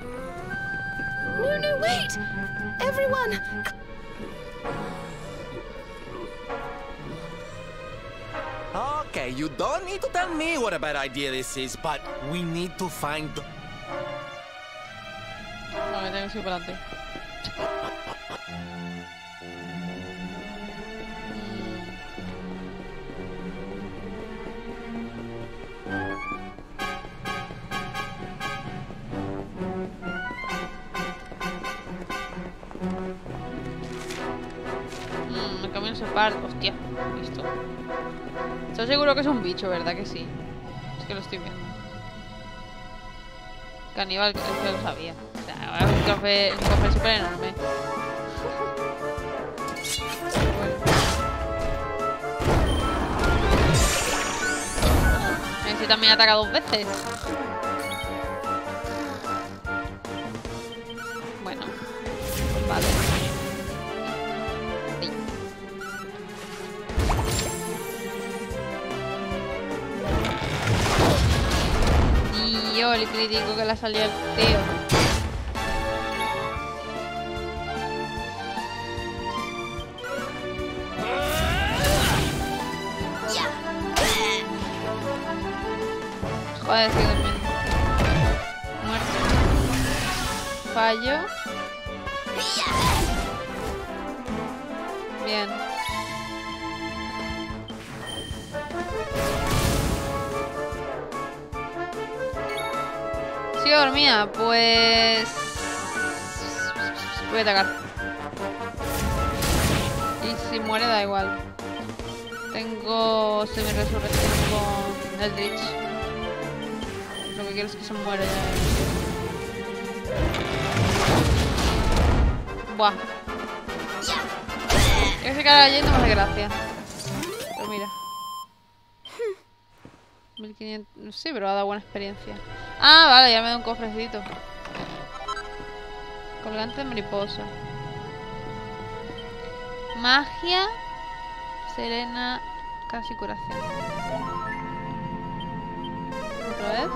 oh. No, no, wait! Everyone! Okay, you don't need to tell me what a bad idea this is, but we need to find. No, me tengo que ir parte. Hostia, listo. Estoy seguro que es un bicho, ¿verdad que sí? Es que lo estoy viendo. Caníbal, es que lo sabía. O un café, un cofre súper enorme. Bueno. Ese también ataca dos veces. Bueno. Vale. Yo el crítico que le salió el tío. Joder. Muerto. Fallo. Bien. Sigo dormida, pues... Voy a atacar. Y si muere da igual. Tengo semi-resurrección con Eldritch. Lo que quiero es que se muera ya. Buah. Ese cara no me hace gracia. Pero mira. 1500... Sí, pero ha dado buena experiencia. Ah, vale, ya me da un cofrecito. Colgante de mariposa. Magia. Serena. Casi curación. Otra vez.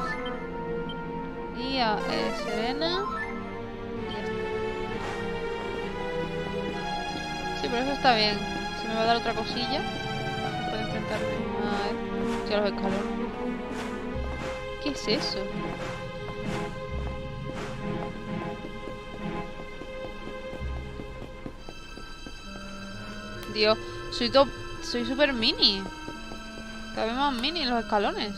Y a, eh, Serena. Sí, pero eso está bien. Si me va a dar otra cosilla. Puedo enfrentarme a. Hostia, los escalones. ¿Qué es eso? Dios, soy top, soy super mini. Más mini en los escalones.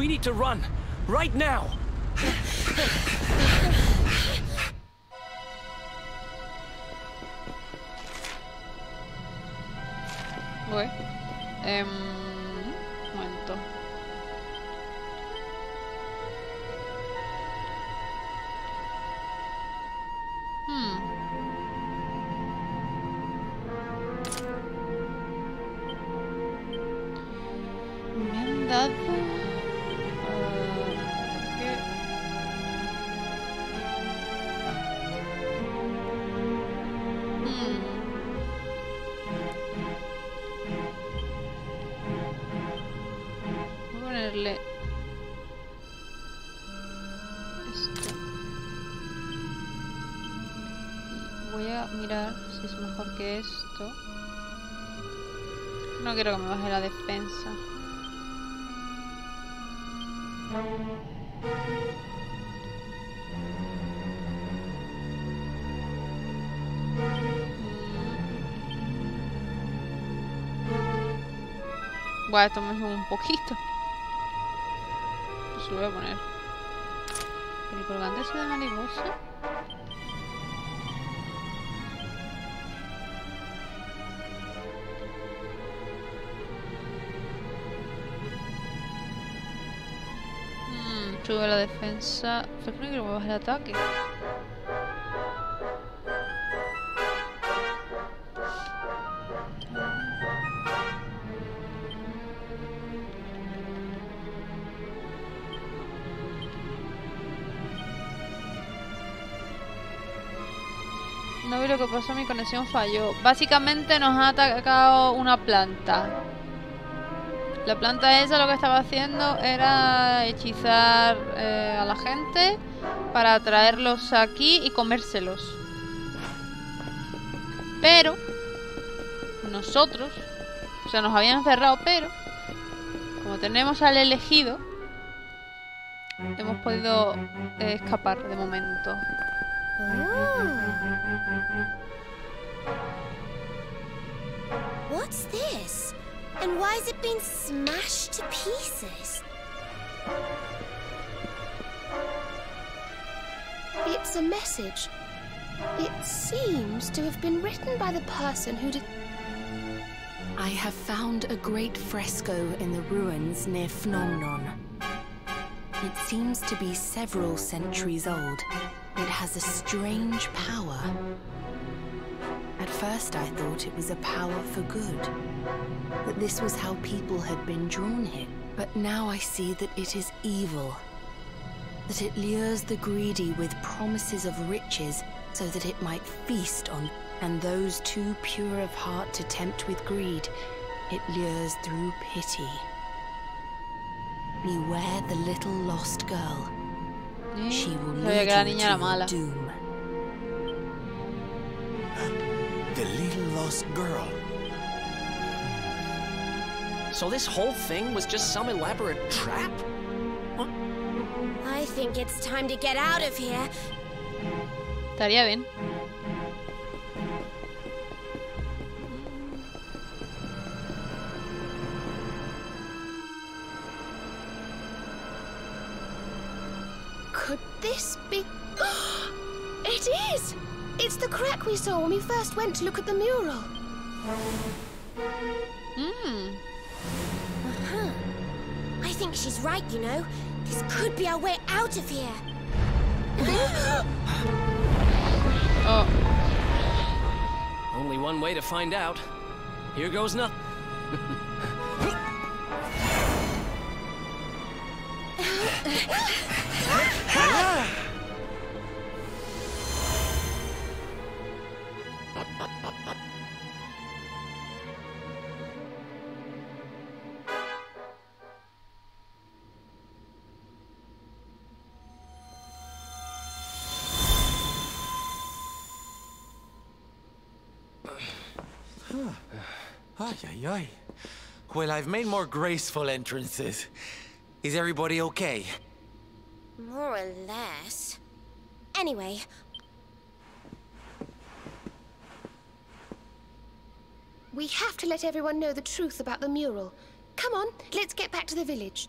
We need to run. Right now. Voy. Em, si es mejor que esto. No quiero que me baje la defensa. Bueno, esto me un poquito. Pues lo voy a poner. ¿El colgante de mariposa? Sube la defensa. ¿Por qué no quiero bajar el ataque? No vi lo que pasó, mi conexión falló. Básicamente nos ha atacado una planta. La planta esa lo que estaba haciendo era hechizar eh, a la gente para traerlos aquí y comérselos. Pero nosotros, o sea, nos habían encerrado, pero como tenemos al elegido, hemos podido eh, escapar de momento. What's this? And why has it been smashed to pieces? It's a message. It seems to have been written by the person who did. I have found a great fresco in the ruins near Phnomnon. It seems to be several centuries old. It has a strange power. At first, I thought it was a power for good. That this was how people had been drawn here. But now I see that it is evil. That it lures the greedy with promises of riches so that it might feast on. And those too pure of heart to tempt with greed, it lures through pity. Beware the little lost girl. She will Sabía lead you to doom. The little lost girl. So this whole thing was just some elaborate trap? I think it's time to get out of here. Estaría bien. Saw when we first went to look at the mural. Hmm. Uh-huh. I think she's right, you know. This could be our way out of here. Oh, Only one way to find out. Here goes nothing. Ay, ay, ay. Well, I've made more graceful entrances. Is everybody okay? More or less. Anyway, We have to let everyone know the truth about the mural. Come on, let's get back to the village.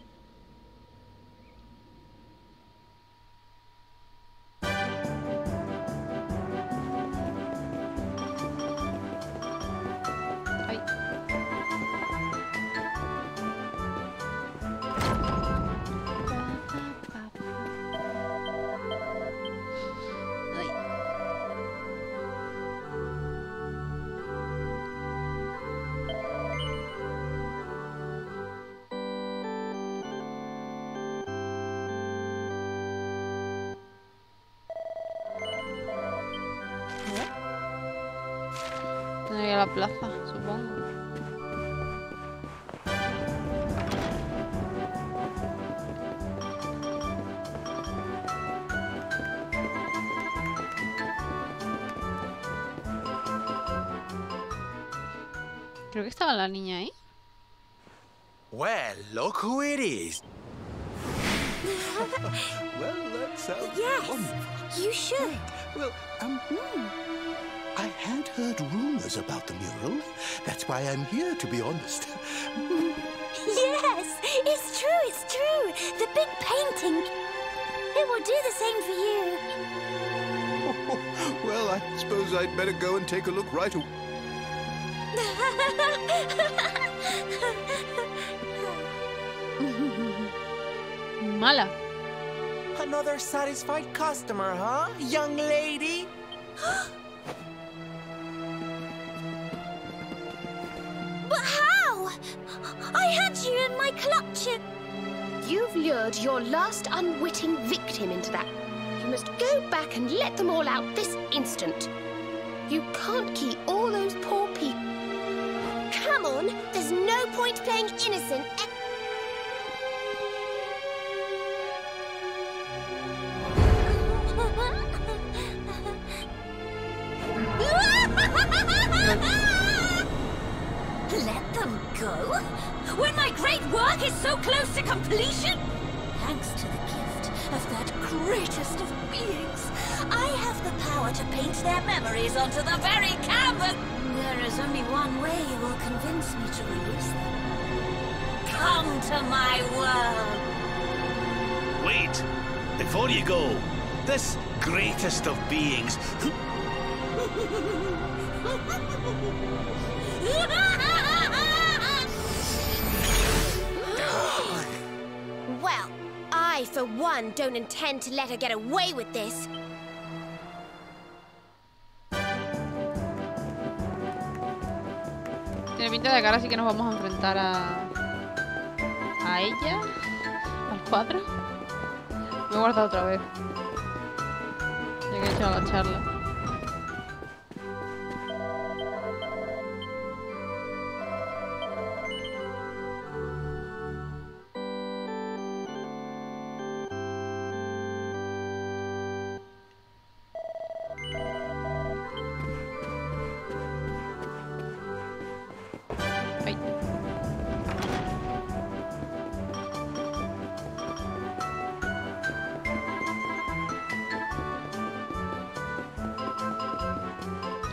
Creo que estaba la niña ahí. Well, look who it is. well, that sounds Yes. wonderful. you should. Well, um, I had heard rumors about the mural. That's why I'm here, to be honest. Yes, it's true, it's true. The big painting. It will do the same for you. well, I suppose I'd better go and take a look right away. Mala. Another satisfied customer, huh, young lady? But how? I had you in my clutches. You've lured your last unwitting victim into that. You must go back and let them all out this instant. You can't keep all those poor people. Come on, there's no point playing innocent. Let them go? When my great work is so close to completion? Thanks to the gift of that greatest of beings, I have the power to paint their memories onto the Come to my world. Wait! Before you go, this greatest of beings. Well, I, for one, don't intend to let her get away with this. Tiene pinta de que ahora sí que nos vamos a enfrentar a... A ella. Al cuadro. Me he guardado otra vez. Ya que he hecho la charla.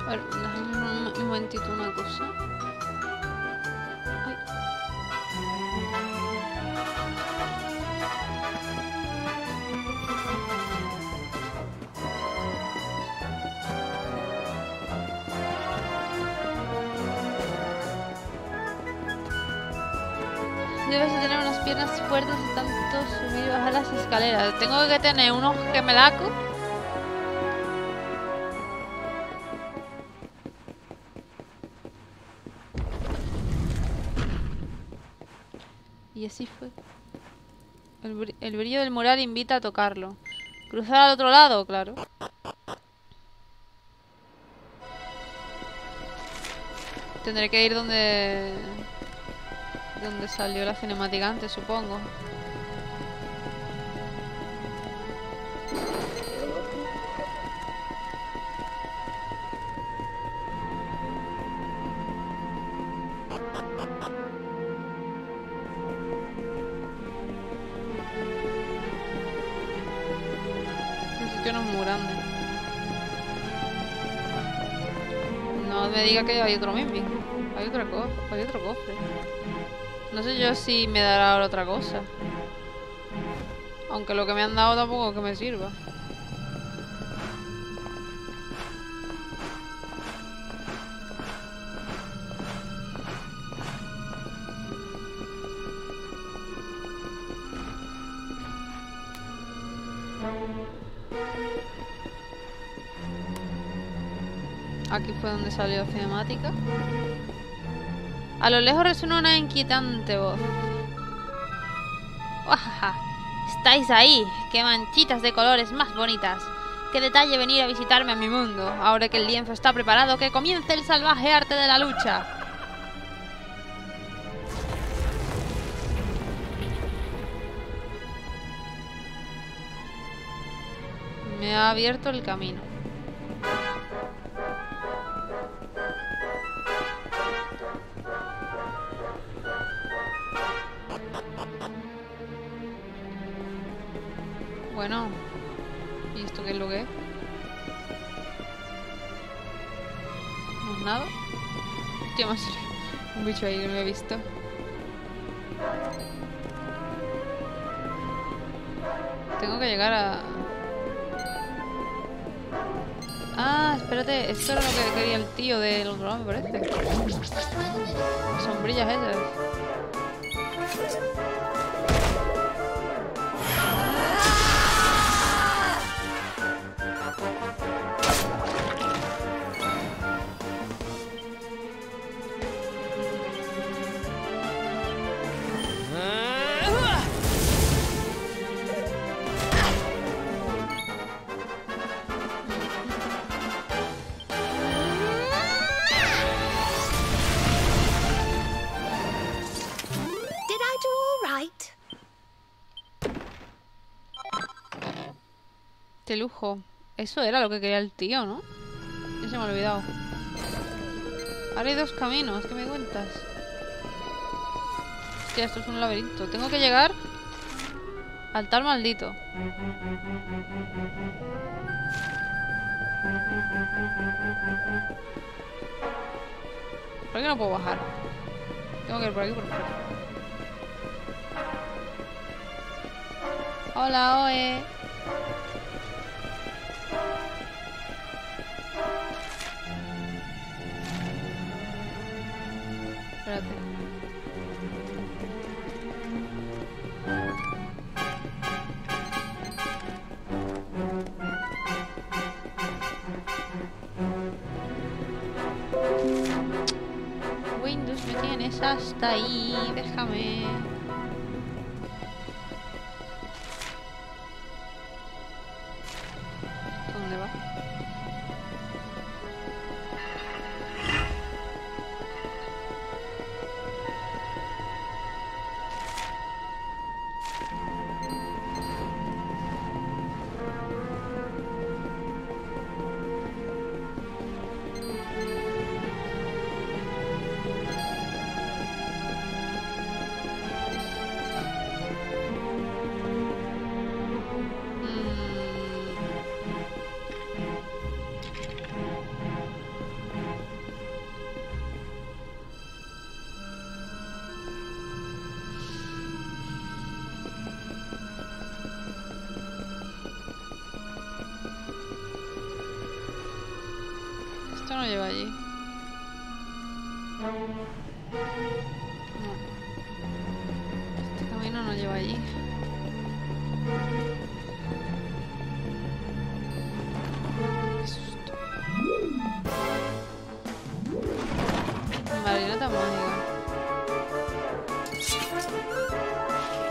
A ver, déjame un, momentito una cosa. Debes de tener unas piernas fuertes de tanto subir y bajar las escaleras. Tengo que tener unos gemelacos. Fue. El, el brillo del mural invita a tocarlo. Cruzar al otro lado, claro. Tendré que ir donde... Donde salió la cinemática antes, supongo. Diga que hay otro Mimbi. Hay otra cosa, hay otro cofre. No sé yo si me dará otra cosa. Aunque lo que me han dado tampoco es que me sirva. Fue donde salió cinemática. A lo lejos resuena una inquietante voz. ¡Uajaja! ¡Estáis ahí! ¡Qué manchitas de colores más bonitas! ¡Qué detalle venir a visitarme a mi mundo! Ahora que el lienzo está preparado, que comience el salvaje arte de la lucha. Me ha abierto el camino. Ahí no había visto. Tengo que llegar a... Ah, espérate, esto era lo que quería el tío del otro lado, me parece. Las sombrillas esas. Qué lujo. Eso era lo que quería el tío, ¿no? Ya se me ha olvidado. Ahora hay dos caminos, ¿qué me cuentas? Hostia, esto es un laberinto. Tengo que llegar al tal maldito. ¿Por qué no puedo bajar? Tengo que ir por aquí por fuera. Hola, Oe. Espérate. Windows me tienes hasta ahí, déjame.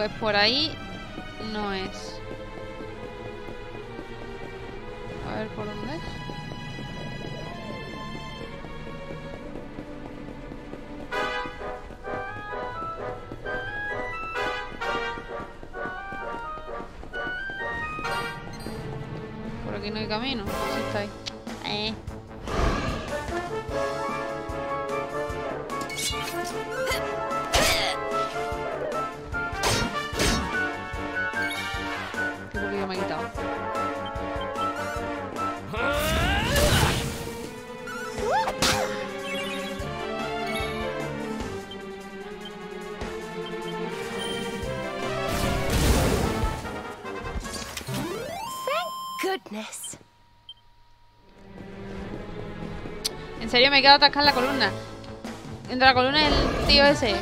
pues por ahí no es. Me atascada en la columna. Entre la columna y el tío ese.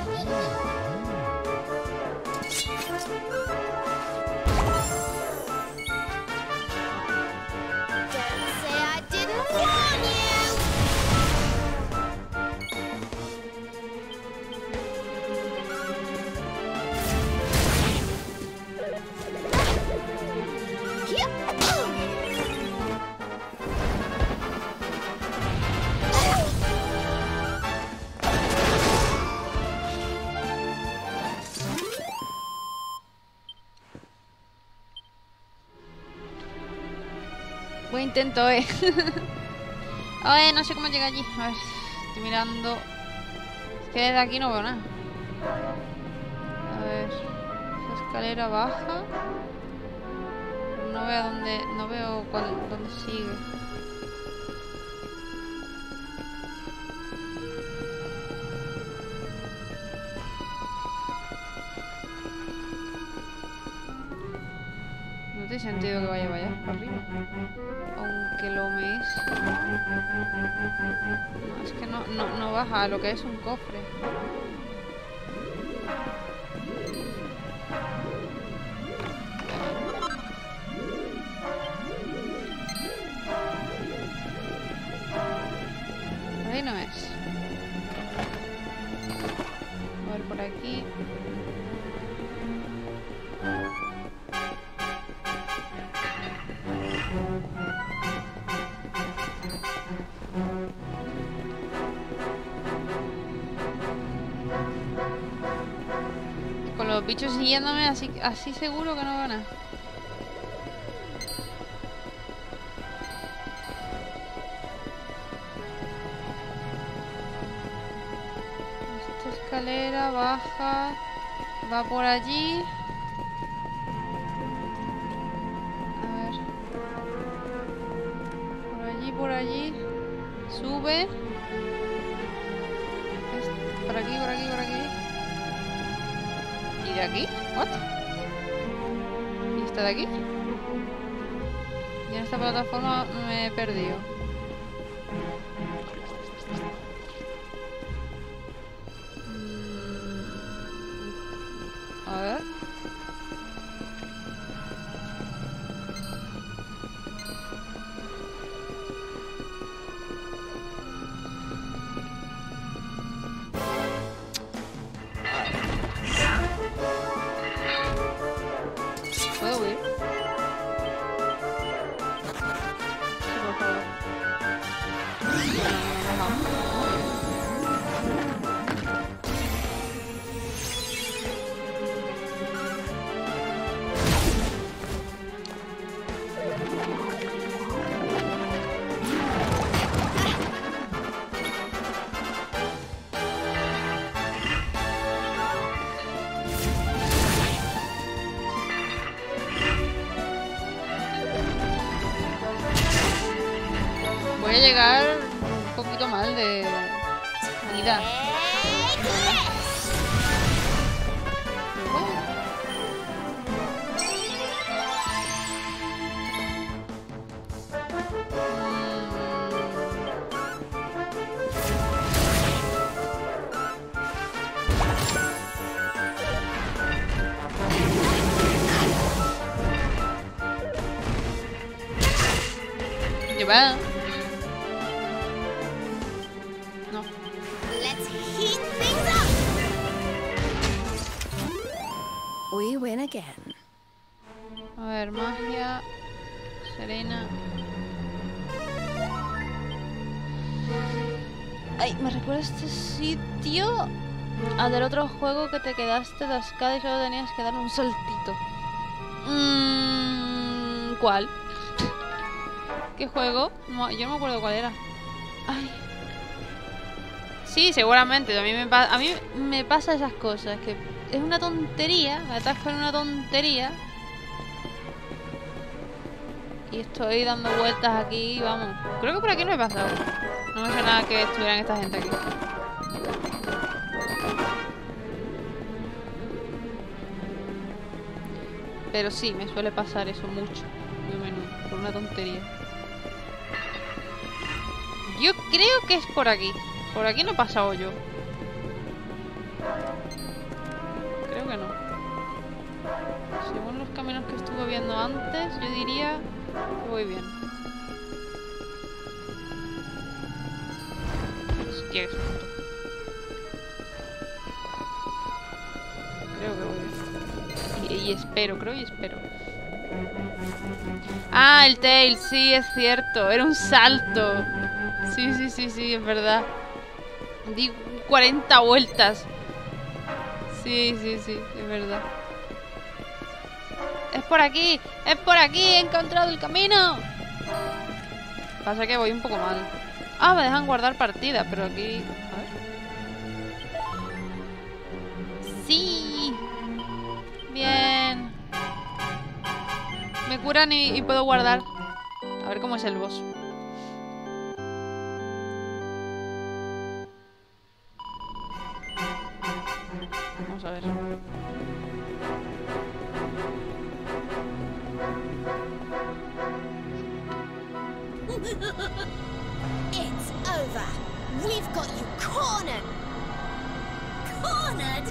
Eh. a no sé cómo llega allí. A ver, estoy mirando. Es que desde aquí no veo nada. A ver. Escalera baja. No veo dónde. No veo cuál, dónde sigue. No tiene sentido que vaya vaya para arriba. Aunque lo me es. No, es que no, no, no baja lo que es un cofre. Así, seguro que no van a. Esta escalera baja, va por allí. De vida. Lleva. Este sitio al del otro juego que te quedaste atascada y solo tenías que dar un saltito. Mm, ¿Cuál? ¿Qué juego? Yo no me acuerdo cuál era. Ay. Sí, seguramente. A mí me, a mí me pasa esas cosas. Que es una tontería. Me atasco en una tontería. Y estoy dando vueltas aquí, vamos. Creo que por aquí no he pasado. No me suena que estuvieran esta gente aquí. Pero sí, me suele pasar eso mucho. Muy menudo, por una tontería. Yo creo que es por aquí. Por aquí no he pasado yo. Creo que no. Según los caminos que estuve viendo antes, yo diría que voy bien. Creo que voy. Y, y espero, creo y espero. Ah, el tail, sí, es cierto. Era un salto. Sí, sí, sí, sí, es verdad. Di 40 vueltas. Sí, sí, sí, es verdad. Es por aquí, es por aquí, he encontrado el camino. Pasa que voy un poco mal. Ah, me dejan guardar partida, pero aquí... Sí. Bien. Me curan y, y puedo guardar. A ver cómo es el boss. Vamos a ver. Over. We've got you cornered. Cornered?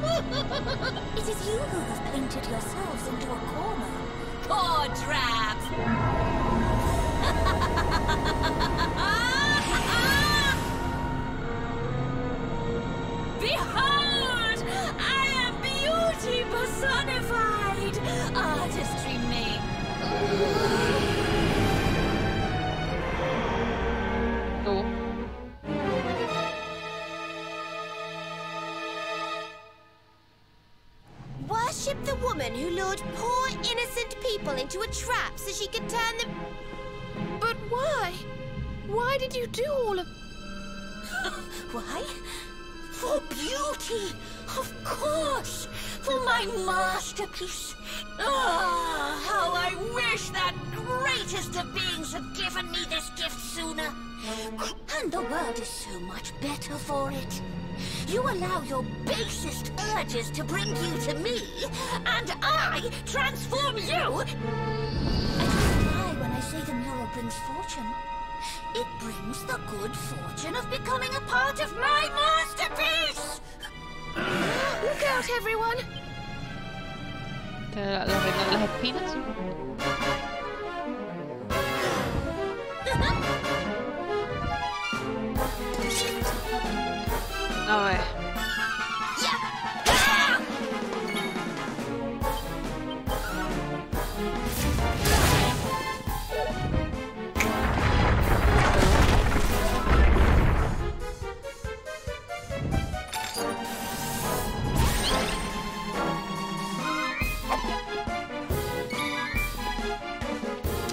it is you who have painted yourselves into a corner. Poor traps! Behold! Into a trap so she could turn them. But why? Why did you do all of... Why? For beauty, of course. For my masterpiece. Ah, how I wish that greatest of beings had given me this gift sooner. And the world is so much better for it. You allow your basest urges to bring you to me, and I transform you. I don't lie when I say the mural brings fortune. It brings the good fortune of becoming a part of my masterpiece. Look out, everyone! Que la- Los las espinas. A ver.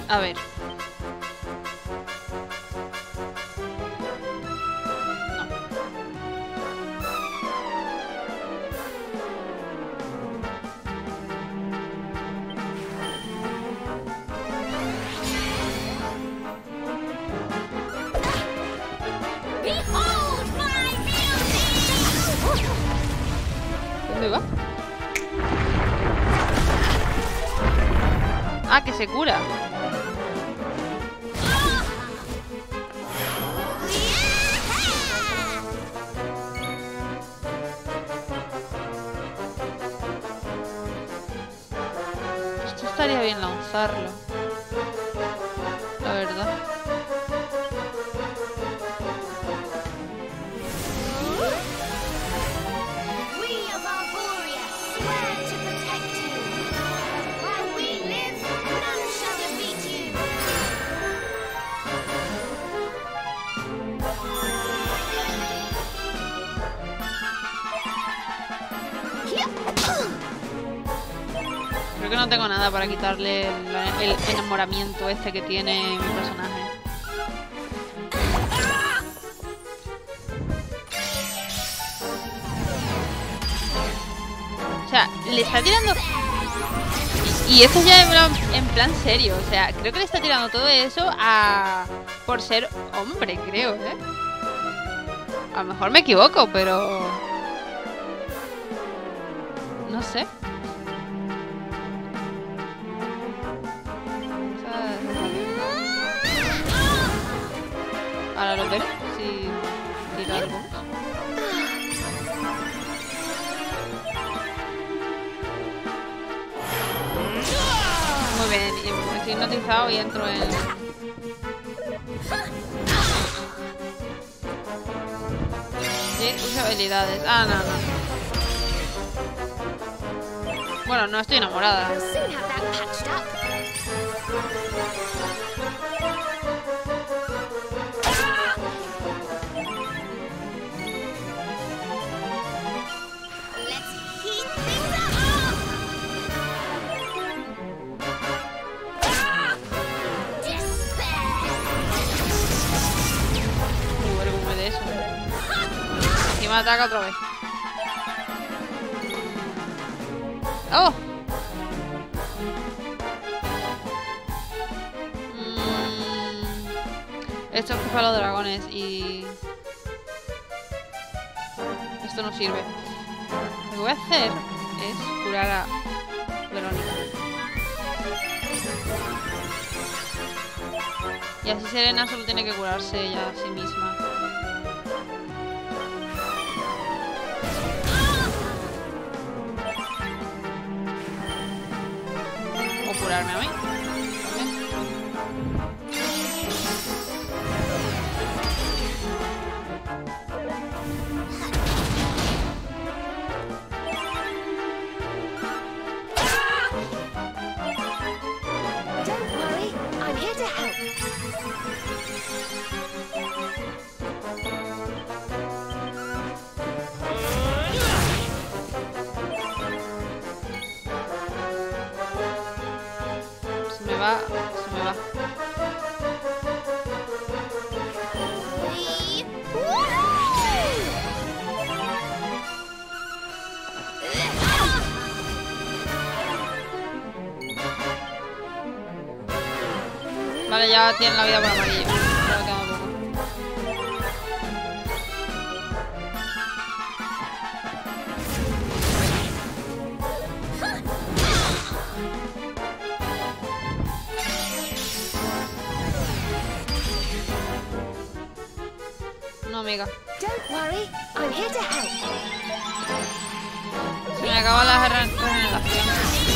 A ver. Quitarle el, enamoramiento este que tiene mi personaje. O sea, le está tirando... Y, y ya en en plan serio, o sea, creo que le está tirando todo eso a... por ser hombre, creo, ¿eh? A lo mejor me equivoco, pero... No sé. Veré si tira algo. Muy bien, y estoy hipnotizado y entro en... Sí, uso habilidades. Ah, no, no. Bueno, no estoy enamorada. Ataca otra vez. ¡Oh! Mm, esto es para los dragones y... Esto no sirve. Lo que voy a hacer es curar a Verónica. Y así Serena solo tiene que curarse ella a sí misma. Vale, ya tiene la vida por amarillo. No, amiga. Don't worry, I'm here to help. Se me acaba la re-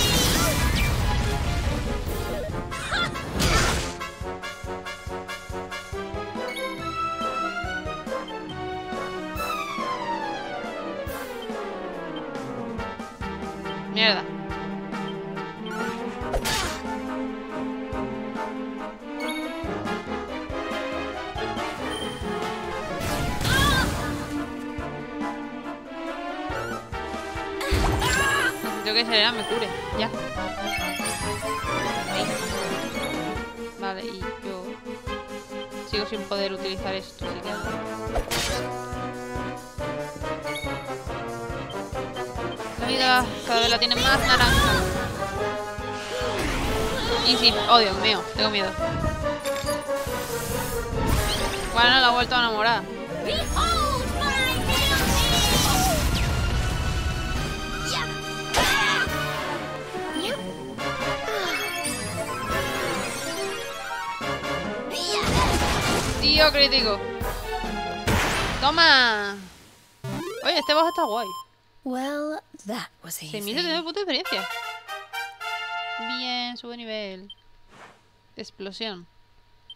tiene más naranja. Y sí, oh Dios mío, tengo miedo. Bueno, la he vuelto a enamorar. Tío crítico. Toma. Oye, este boss está guay. Well, that was easy. 6.079 puntos de experiencia. Bien, sube nivel. Explosión.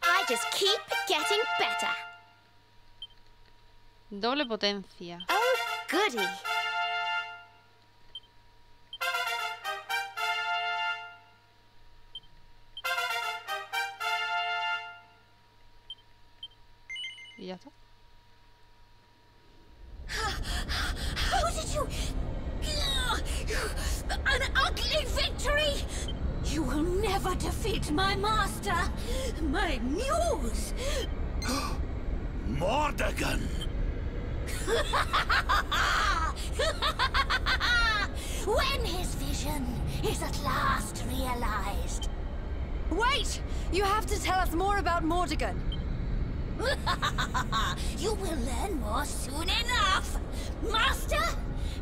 I just keep getting better. Doble potencia. Oh, goody. Y ya está. How did you... An ugly victory! You will never defeat my master, my muse! Mordegon! when his vision is at last realized. Wait! You have to tell us more about Mordegon. you will learn more soon enough! Master,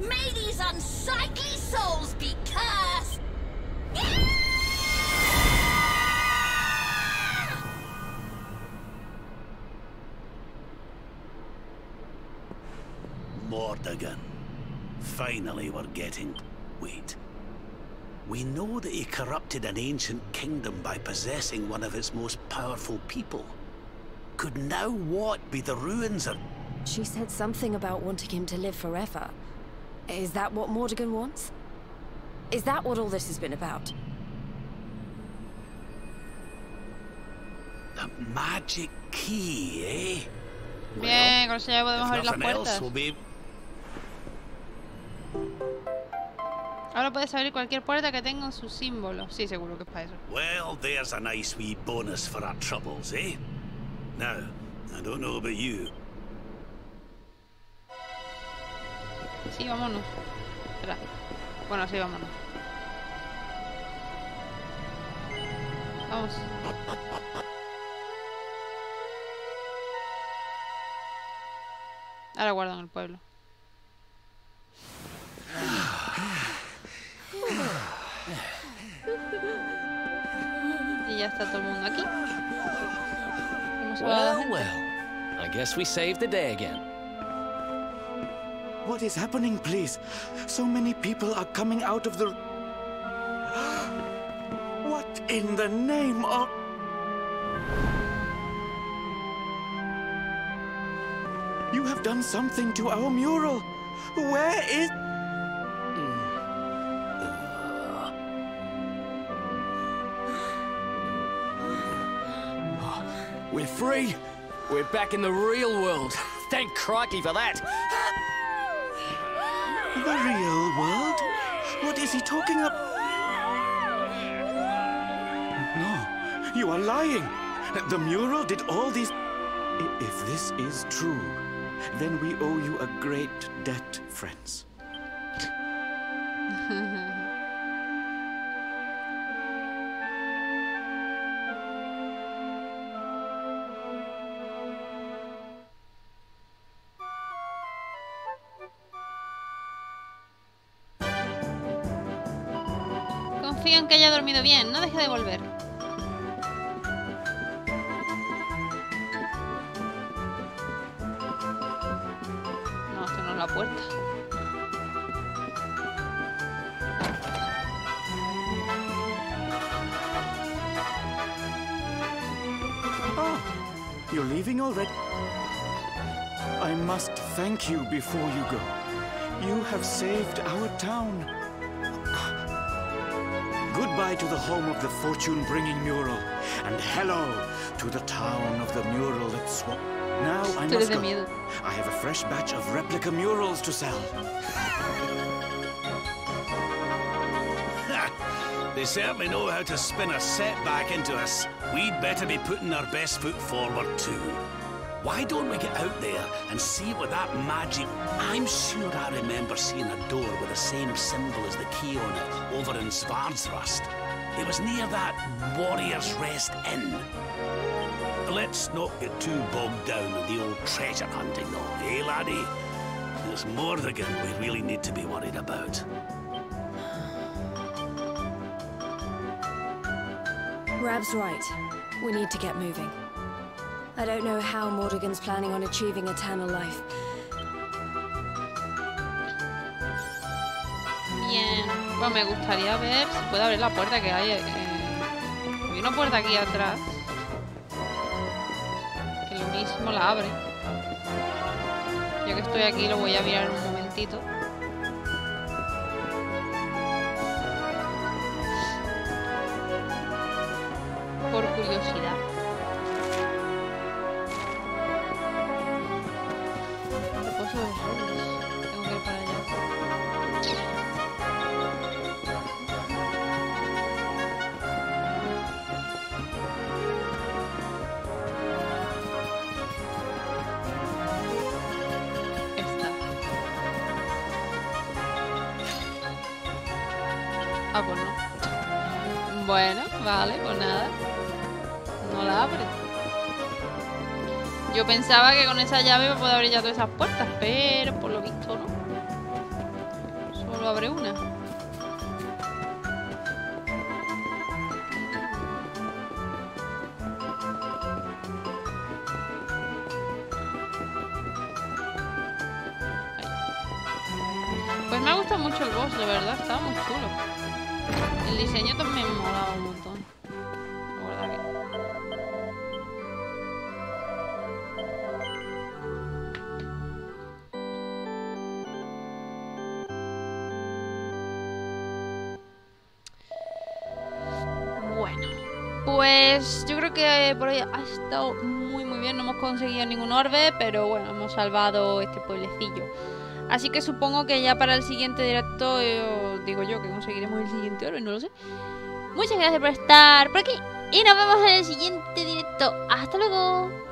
may these unsightly souls be cursed! Mordegon. Finally, we're getting. Wait. We know that he corrupted an ancient kingdom by possessing one of its most powerful people. Could now what be the ruins of. She said something about wanting him to live forever. Is that what Mordegon wants? Is that what all this has been about? The magic key, eh? Bien, con eso ya podemos If abrir las nothing else, puertas. we'll be. Ahora puedes abrir cualquier puerta que tenga su símbolo. Sí, seguro que es para eso. Well, there's a nice wee bonus for our troubles, eh? Now, I don't know about you. Sí, vámonos. Espera. Bueno, sí, vámonos. Vamos. Ahora guardan el pueblo. Y ya está todo el mundo aquí. ¿Cómo se va la Well, well. I guess we saved the day again. What is happening, please? So many people are coming out of the. What in the name of. You have done something to our mural. Where is. We're free. We're back in the real world. Thank crikey for that. The real world? What is he talking about? No, you are lying. The mural did all these. If this is true, then we owe you a great debt, friends. deje de volver. No, esto no es la puerta. Oh, you're leaving already? I must thank you before you go. You have saved our town. Goodbye to the home of the fortune-bringing mural, and hello to the town of the mural that swa- Now I must de go. I have a fresh batch of replica murals to sell. They certainly know how to spin a setback into us. We'd better be putting our best foot forward too. Why don't we get out there and see what that magic... I'm sure I remember seeing a door with the same symbol as the key on it over in Svardsrust. It was near that Warrior's Rest Inn. Let's not get too bogged down in the old treasure hunting though, eh laddie? There's more again we really need to be worried about. Rab's right. We need to get moving. I don't know how Mordigan's planning on achieving eternal life. Pues me gustaría ver si puedo abrir la puerta que hay. eh, hay una puerta aquí atrás. Que lo mismo la abre. Ya que estoy aquí lo voy a mirar un momentito. Pensaba que con esa llave iba a poder abrir ya todas esas puertas, pero por lo muy muy bien. No hemos conseguido ningún orbe, pero bueno, hemos salvado este pueblecillo. Así que supongo que ya para el siguiente directo, eh, digo yo que conseguiremos el siguiente orbe, no lo sé. Muchas gracias por estar por aquí y nos vemos en el siguiente directo. Hasta luego.